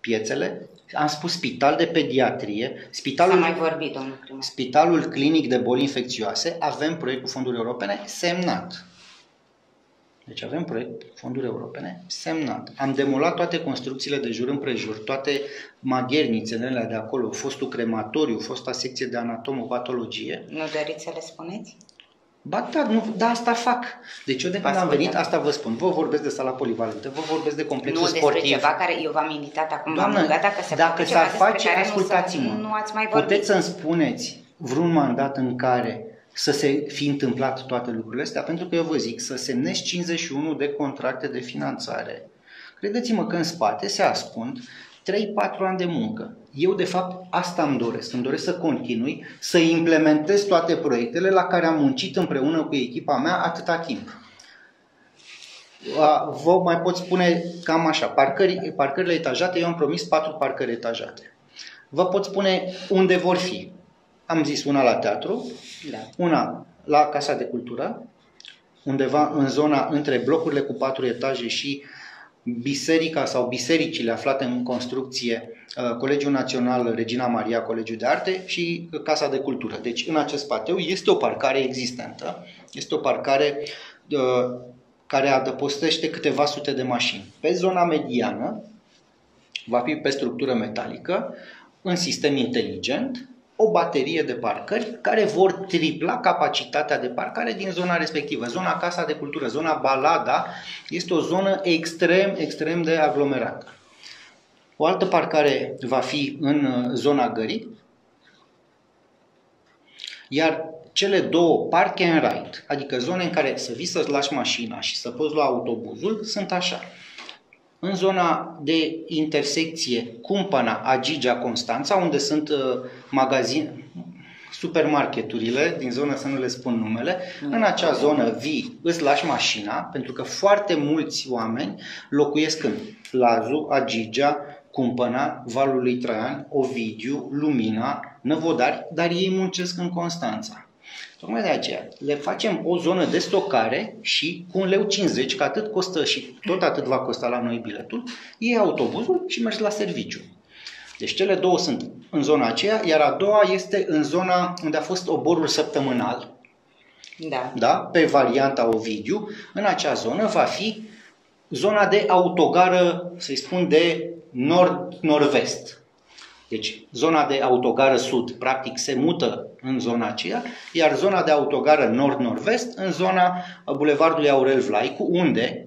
piețele, am spus spital de pediatrie, spitalul, S-a mai vorbit, domnul primar. spitalul clinic de boli infecțioase, avem proiect cu fonduri europene semnat. Deci avem proiect fonduri europene semnat. Am demolat toate construcțiile de jur împrejur, toate maghernițele de acolo, fostul crematoriu, fosta secție de anatomopatologie. Nu doriți să le spuneți? Ba da, nu, da, asta fac. Deci eu de când am ascultat. venit, asta vă spun, vă vorbesc de sala polivalentă, vă vorbesc de complexul nu despre sportiv. ceva care eu v-am invitat acum, Doamnă, v-am rugat dacă se dacă poate s-ar ceva face, despre care ascultați-mă, nu, nu ați mai vorbit. puteți să-mi spuneți vreun mandat în care să se fi întâmplat toate lucrurile astea, pentru că eu vă zic, să semnezi 51 de contracte de finanțare. Credeți-mă că în spate se ascund 3-4 ani de muncă. Eu, de fapt, asta îmi doresc. Îmi doresc să continui, să implementez toate proiectele la care am muncit împreună cu echipa mea atâta timp. Vă mai pot spune cam așa, parcări, parcările etajate, eu am promis 4 parcări etajate. Vă pot spune unde vor fi. Am zis una la teatru, Da. una la Casa de Cultură, undeva în zona între blocurile cu patru etaje și biserica sau bisericile aflate în construcție, uh, Colegiul Național Regina Maria, Colegiul de Arte și Casa de Cultură. Deci în acest pateu este o parcare existentă, este o parcare uh, care adăpostește câteva sute de mașini. Pe zona mediană va fi pe structură metalică, în sistem inteligent, o baterie de parcări care vor tripla capacitatea de parcare din zona respectivă. Zona Casa de Cultură, zona Balada, este o zonă extrem, extrem de aglomerată. O altă parcare va fi în uh, zona gării, iar cele două park and ride, adică zone în care să vii să-ți lași mașina și să poți lua autobuzul, sunt așa. În zona de intersecție Cumpăna, Agigea, Constanța, unde sunt uh, magazine, supermarketurile, din zonă să nu le spun numele, în acea zonă vii, îți lași mașina, pentru că foarte mulți oameni locuiesc în Lazu, Agigea, Cumpăna, Valului Traian, Ovidiu, Lumina, Năvodari, dar ei muncesc în Constanța. Tocmai de aceea le facem o zonă de stocare și cu un leu 50, că atât costă și tot atât va costa la noi biletul, iei autobuzul și mergi la serviciu. Deci cele două sunt în zona aceea, iar a doua este în zona unde a fost oborul săptămânal, Da. da? pe varianta Ovidiu. În acea zonă va fi zona de autogară, să-i spun, de nord-nord-vest. Deci zona de autogară sud practic se mută în zona aceea, iar zona de autogară nord-nord-vest în zona Bulevardului Aurel Vlaicu, unde,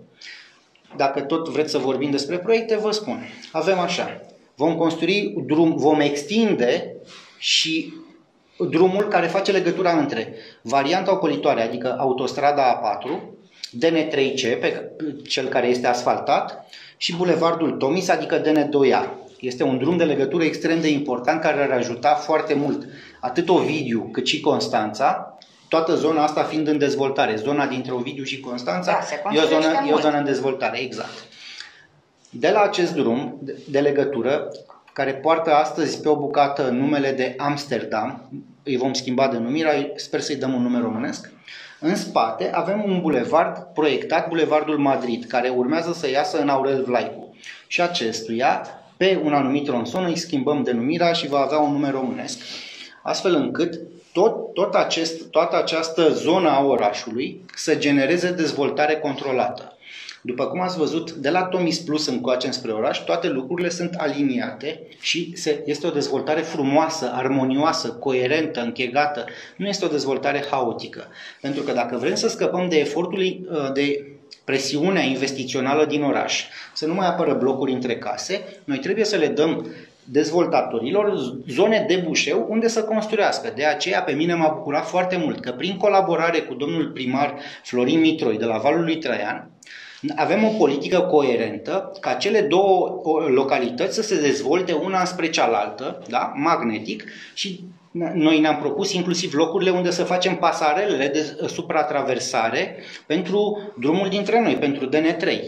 dacă tot vreți să vorbim despre proiecte, vă spun, avem așa, vom construi drum, vom extinde și drumul care face legătura între varianta ocolitoare, adică autostrada A4, DN3C, pe cel care este asfaltat, și Bulevardul Tomis, adică DN2A. Este un drum de legătură extrem de important care ar ajuta foarte mult atât Ovidiu cât și Constanța, toată zona asta fiind în dezvoltare. Zona dintre Ovidiu și Constanța Da, se e, o construiește zonă, e o mult. zonă în dezvoltare, exact. De la acest drum de- de legătură, care poartă astăzi pe o bucată numele de Amsterdam, îi vom schimba denumirea, sper să-i dăm un nume românesc, în spate avem un bulevard proiectat, Bulevardul Madrid, care urmează să iasă în Aurel Vlaicu. Și acestuia, pe un anumit tronson, îi schimbăm denumirea și va avea un nume românesc, astfel încât tot, tot acest, toată această zonă a orașului să genereze dezvoltare controlată. După cum ați văzut, de la Tomis Plus încoace spre oraș, toate lucrurile sunt aliniate și se, este o dezvoltare frumoasă, armonioasă, coerentă, închegată. Nu este o dezvoltare haotică. Pentru că dacă vrem să scăpăm de efortul uh, de presiunea investițională din oraș, să nu mai apără blocuri între case, noi trebuie să le dăm dezvoltatorilor zone de bușeu unde să construiască. De aceea pe mine m-a bucurat foarte mult că prin colaborare cu domnul primar Florin Mitroi de la Valul lui Traian, avem o politică coerentă ca cele două localități să se dezvolte una spre cealaltă, da? magnetic, și noi ne-am propus inclusiv locurile unde să facem pasarelele de supratraversare pentru drumul dintre noi, pentru DN3.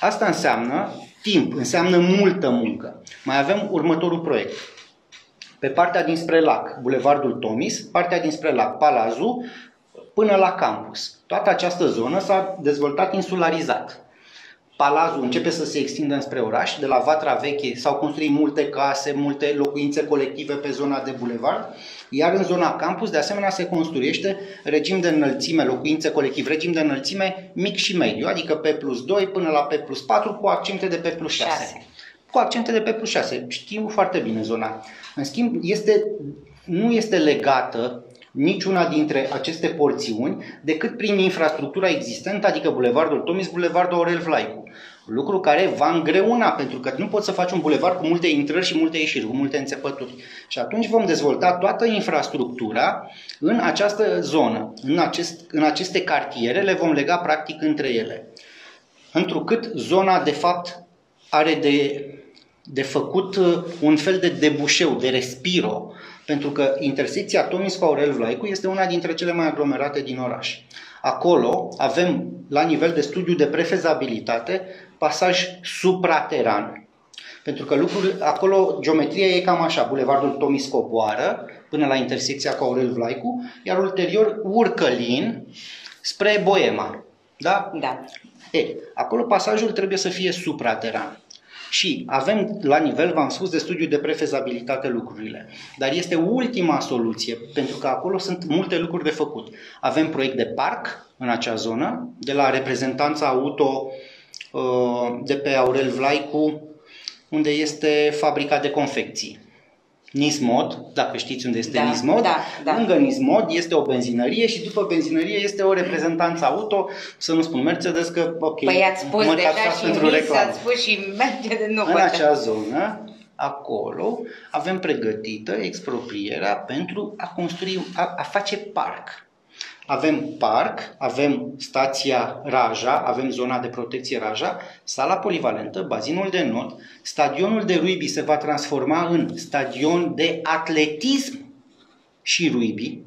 Asta înseamnă timp, înseamnă multă muncă. Mai avem următorul proiect. Pe partea dinspre lac, Bulevardul Tomis, partea dinspre lac, Palazu, până la campus. Toată această zonă s-a dezvoltat insularizat. Palazul începe să se extindă înspre oraș, de la Vatra Veche s-au construit multe case, multe locuințe colective pe zona de bulevard, iar în zona campus de asemenea se construiește regim de înălțime, locuințe colectiv, regim de înălțime mic și mediu, adică P plus 2 până la P plus 4 cu accente de P plus 6. 6. Cu accente de P plus 6. Știu foarte bine zona. În schimb, este, nu este legată niciuna dintre aceste porțiuni decât prin infrastructura existentă, adică Bulevardul Tomis, Bulevardul Aurel Vlaicu. Lucru care va îngreuna, pentru că nu poți să faci un bulevard cu multe intrări și multe ieșiri, cu multe înțepături. Și atunci vom dezvolta toată infrastructura în această zonă, în, acest, în aceste cartiere, le vom lega practic între ele. Întrucât zona, de fapt, are de, de făcut uh, un fel de debușeu, de respiro, pentru că intersecția Tomis cu Aurel Vlaicu este una dintre cele mai aglomerate din oraș. Acolo avem, la nivel de studiu de prefezabilitate, pasaj suprateran. Pentru că lucrul, acolo geometria e cam așa, bulevardul Tomis coboară până la intersecția cu Aurel Vlaicu, iar ulterior urcă lin spre Boema. Da? Da. E, acolo pasajul trebuie să fie suprateran. Și avem la nivel, v-am spus, de studiu de prefezabilitate lucrurile. Dar este ultima soluție, pentru că acolo sunt multe lucruri de făcut. Avem proiect de parc în acea zonă, de la reprezentanța auto uh, de pe Aurel Vlaicu, unde este fabrica de confecții. Nismod, dacă știți unde este Da, Nismod, da, da. lângă Nismod este o benzinărie și după benzinărie este o reprezentanță auto, să nu spun Mercedes, că ok, Păi ați spus mă deja taxați și pentru mis, reclamă. ați spus și merge de nu În văd. acea zonă, acolo, avem pregătită exproprierea pentru a construi, a, a face parc. Avem parc, avem stația Raja, avem zona de protecție Raja, sala polivalentă, bazinul de not, stadionul de Ruibi se va transforma în stadion de atletism și Ruibi.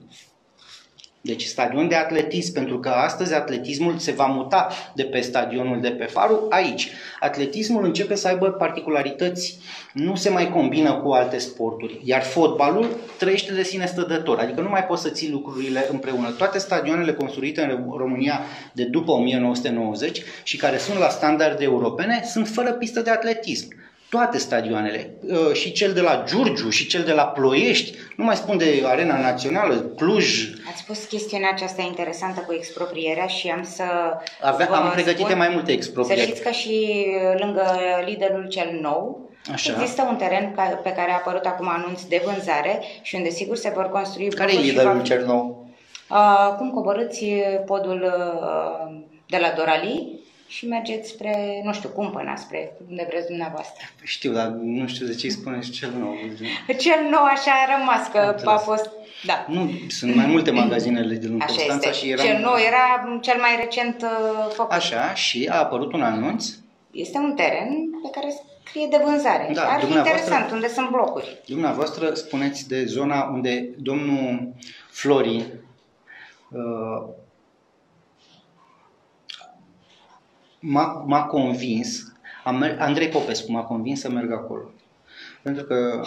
Deci stadion de atletism, pentru că astăzi atletismul se va muta de pe stadionul de pe Faru aici. Atletismul începe să aibă particularități, nu se mai combină cu alte sporturi, iar fotbalul trăiește de sine stădător, adică nu mai poți să ții lucrurile împreună. Toate stadioanele construite în România de după 1990 și care sunt la standarde europene sunt fără pistă de atletism toate stadioanele, uh, și cel de la Giurgiu, și cel de la Ploiești, nu mai spun de Arena Națională, Cluj. Ați spus chestiunea aceasta interesantă cu exproprierea și am să Ave, Am pregătite spun, mai multe exproprieri. Să știți că și lângă liderul cel nou, Așa. Există un teren pe care a apărut acum anunț de vânzare și unde sigur se vor construi... Care e liderul va... cel nou? Uh, cum coborâți podul uh, de la Dorali și mergeți spre, nu știu, cumpăna, spre unde vreți dumneavoastră. Știu, dar nu știu de ce îi spuneți cel nou. Cel nou așa a rămas, că a fost da. Nu, sunt mai multe magazinele din Așa Constanța este. și era... Cel nou era cel mai recent uh, făcut. Așa, și a apărut un anunț. Este un teren pe care scrie de vânzare. Da, Ar fi interesant, unde sunt blocuri. Dumneavoastră spuneți de zona unde domnul Florin uh, m-a, m-a convins, Andrei Popescu m-a convins să merg acolo. Pentru că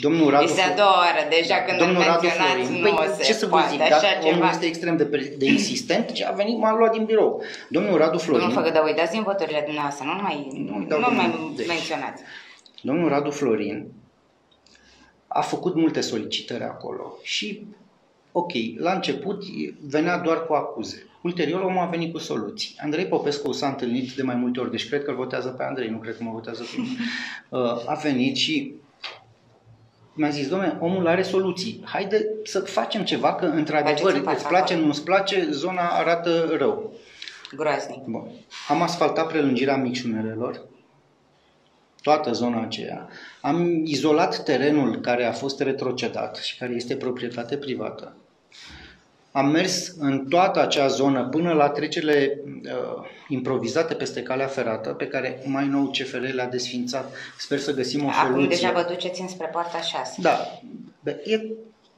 domnul Radu... Este a doua oară deja când domnul Radu Florin, păi, ce să vă zic, dacă omul ceva. este extrem de, de insistent, ce a venit, m-a luat din birou. Domnul Radu Florin... Domnul Făgădă, uitați din voturile dumneavoastră, nu mai, nu, nu mai deci, menționați. Domnul Radu Florin a făcut multe solicitări acolo și, ok, la început venea doar cu acuze. Ulterior, omul a venit cu soluții. Andrei Popescu s-a întâlnit de mai multe ori, deci cred că îl votează pe Andrei, nu cred că mă votează pe mine. Uh, a venit și mi-a zis, domnule, omul are soluții. Haide să facem ceva, că într-adevăr îți place, nu îți place, zona arată rău. Groaznic. Bun. Am asfaltat prelungirea micșunelelor, toată zona aceea. Am izolat terenul care a fost retrocedat și care este proprietate privată. Am mers în toată acea zonă până la trecerile uh, improvizate peste calea ferată, pe care mai nou CFR le-a desfințat. Sper să găsim o Acum soluție. deja vă duceți înspre poarta 6. Da. E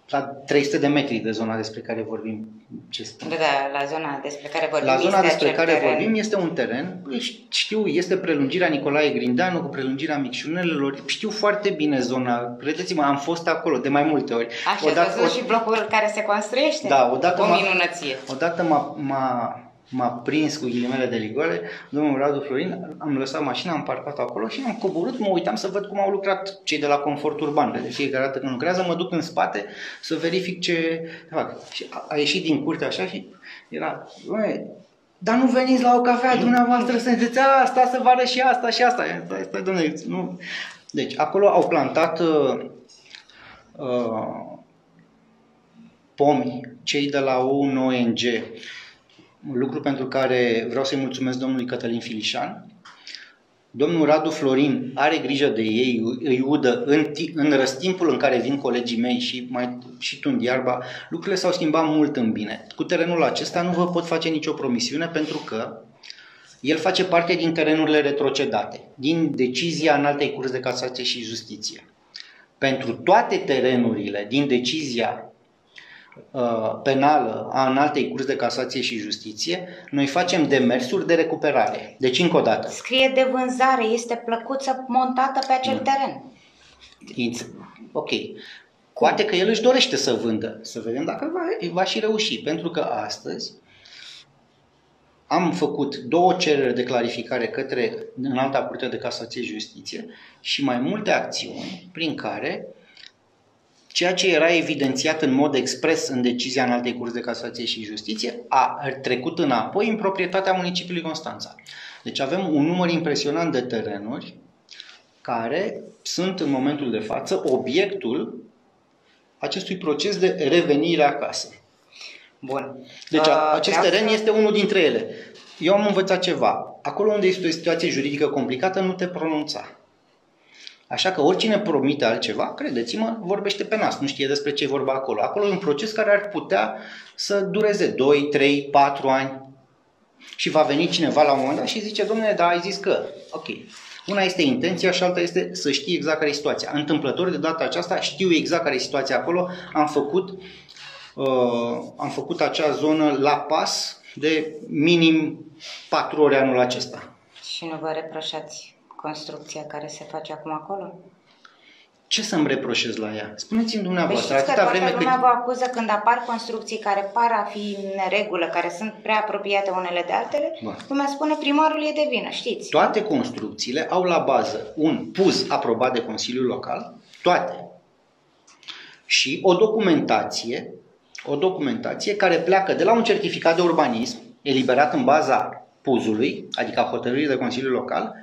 la 300 de metri de zona despre care vorbim. Ce da, da, la zona despre care vorbim La zona despre care teren. vorbim este un teren, știu, este prelungirea Nicolae Grindeanu cu prelungirea Micșunelelor, știu foarte bine zona, credeți-mă, am fost acolo de mai multe ori. Așa, odată, văzut o... și blocul care se construiește? Da, odată o minunăție. Odată m-a, m-a m-a prins cu ghilimele de ligoare, domnul Radu Florin, am lăsat mașina, am parcat acolo și am coborât, mă uitam să văd cum au lucrat cei de la Confort Urban. De fiecare dată când lucrează, mă duc în spate să verific ce fac. Și a, a ieșit din curte așa și era, dar nu veniți la o cafea dumneavoastră să ziceți, asta să vară și asta și asta. Stai, stai, domnule, nu. Deci, acolo au plantat uh, uh, pomi, cei de la un ONG, lucru pentru care vreau să-i mulțumesc domnului Cătălin Filișan. Domnul Radu Florin are grijă de ei, îi udă în, în răstimpul în care vin colegii mei și, mai, și tu în Diarba, lucrurile s-au schimbat mult în bine. Cu terenul acesta nu vă pot face nicio promisiune pentru că el face parte din terenurile retrocedate, din decizia în altei curs de casație și justiție. Pentru toate terenurile din decizia Uh, penală a înaltei curs de casație și justiție, noi facem demersuri de recuperare. Deci, încă o dată. Scrie de vânzare, este plăcuță montată pe acel teren. Ok. Poate că el își dorește să vândă. Să vedem dacă va, va și reuși. Pentru că astăzi am făcut două cereri de clarificare către înalta curte de casație și justiție și mai multe acțiuni prin care Ceea ce era evidențiat în mod expres în decizia în alte curs de casație și justiție a trecut înapoi în proprietatea municipiului Constanța. Deci avem un număr impresionant de terenuri care sunt în momentul de față obiectul acestui proces de revenire acasă. Bun. Deci uh, acest teren să... este unul dintre ele. Eu am învățat ceva. Acolo unde este o situație juridică complicată, nu te pronunța. Așa că oricine promite altceva, credeți-mă, vorbește pe nas, nu știe despre ce e vorba acolo. Acolo e un proces care ar putea să dureze 2, 3, 4 ani și va veni cineva la un moment dat și zice, domnule, da, ai zis că, ok. Una este intenția și alta este să știi exact care e situația. Întâmplător de data aceasta știu exact care e situația acolo, am făcut uh, am făcut acea zonă la pas de minim 4 ore anul acesta. Și nu vă reproșați construcția care se face acum acolo? Ce să-mi reproșez la ea? Spuneți-mi Păi dumneavoastră, știți că atâta toată vreme lumea cât... vă acuză când apar construcții care par a fi în neregulă, care sunt prea apropiate unele de altele, Bun. lumea spune primarul e de vină, știți? Toate construcțiile au la bază un puz aprobat de Consiliul Local, toate, și o documentație, o documentație care pleacă de la un certificat de urbanism eliberat în baza puzului, adică a hotărârii de Consiliul Local,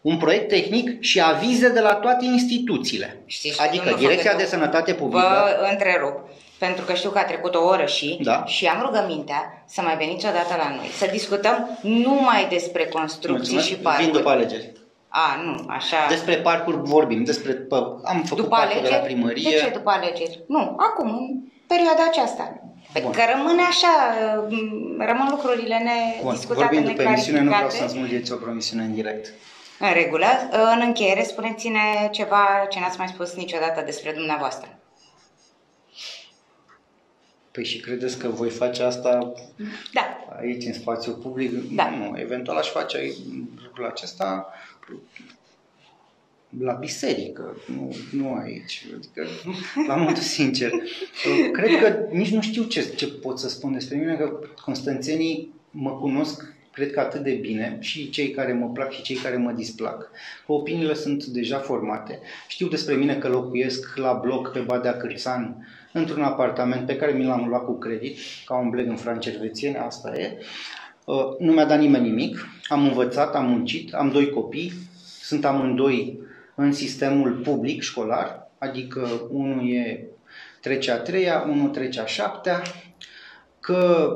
un proiect tehnic și avize de la toate instituțiile. Știți, adică domnul Direcția Făgătu, de Sănătate Publică, Vă întrerup, pentru că știu că a trecut o oră și, Da. și am rugămintea să mai veniți odată la noi, să discutăm numai despre construcții Mulțumesc, și vin parcuri. după alegeri. A, nu, așa. Despre parcuri vorbim, despre pă, am făcut după parcuri de la alegeri? primărie. De ce după alegeri? Nu, acum, în perioada aceasta. Păi Bun. că rămâne așa, m, rămân lucrurile Bun, nediscutate, vorbim după emisiune, nu vreau neclarificate. să-mi smulgeți o promisiune în direct. În regulă. În încheiere, spuneți-ne ceva ce n-ați mai spus niciodată despre dumneavoastră. Păi și credeți că voi face asta Da, aici, în spațiu public? Da. Nu, eventual aș face lucrul acesta la biserică, nu, nu aici. Adică, la modul sincer. Cred că nici nu știu ce, ce pot să spun despre mine, că constanțenii mă cunosc cred că atât de bine, și cei care mă plac și cei care mă displac. Că opiniile sunt deja formate. Știu despre mine că locuiesc la bloc pe Badea Cârțan, într-un apartament pe care mi l-am luat cu credit, ca un bleg în francervețiene, asta e. Uh, Nu mi-a dat nimeni nimic, am învățat, am muncit, am doi copii, sunt amândoi în sistemul public școlar, adică unul e trece a treia, unul trece a șaptea, că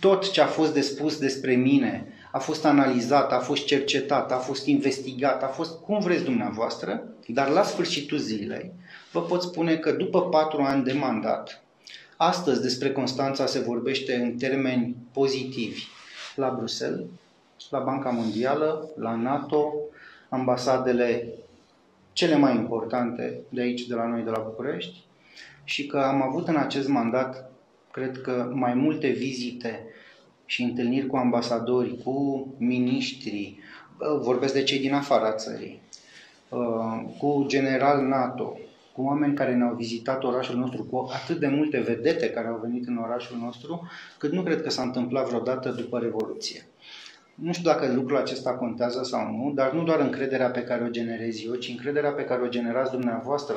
tot ce a fost de spus despre mine a fost analizat, a fost cercetat, a fost investigat, a fost cum vreți dumneavoastră, dar la sfârșitul zilei vă pot spune că după patru ani de mandat, astăzi despre Constanța se vorbește în termeni pozitivi. La Bruxelles, la Banca Mondială, la NATO, ambasadele cele mai importante de aici, de la noi, de la București, și că am avut în acest mandat, cred că, mai multe vizite și întâlniri cu ambasadori, cu miniștri, bă, vorbesc de cei din afara țării, uh, cu general NATO, cu oameni care ne-au vizitat orașul nostru, cu atât de multe vedete care au venit în orașul nostru, cât nu cred că s-a întâmplat vreodată după Revoluție. Nu știu dacă lucrul acesta contează sau nu, dar nu doar încrederea pe care o generez eu, ci încrederea pe care o generați dumneavoastră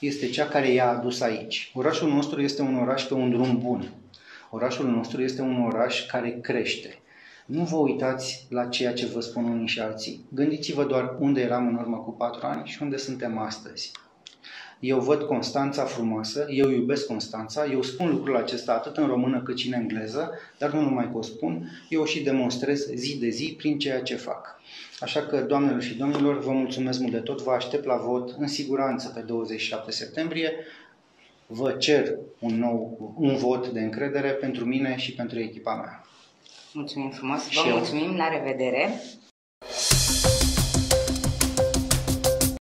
este cea care i-a adus aici. Orașul nostru este un oraș pe un drum bun. Orașul nostru este un oraș care crește. Nu vă uitați la ceea ce vă spun unii și alții. Gândiți-vă doar unde eram în urmă cu patru ani și unde suntem astăzi. Eu văd Constanța frumoasă, eu iubesc Constanța, eu spun lucrul acesta atât în română cât și în engleză, dar nu numai că o spun, eu o și demonstrez zi de zi prin ceea ce fac. Așa că, doamnelor și domnilor, vă mulțumesc mult de tot, vă aștept la vot în siguranță pe 27 septembrie. Vă cer un nou un vot de încredere pentru mine și pentru echipa mea. mulțumim frumos, Și vă eu. mulțumim, la revedere!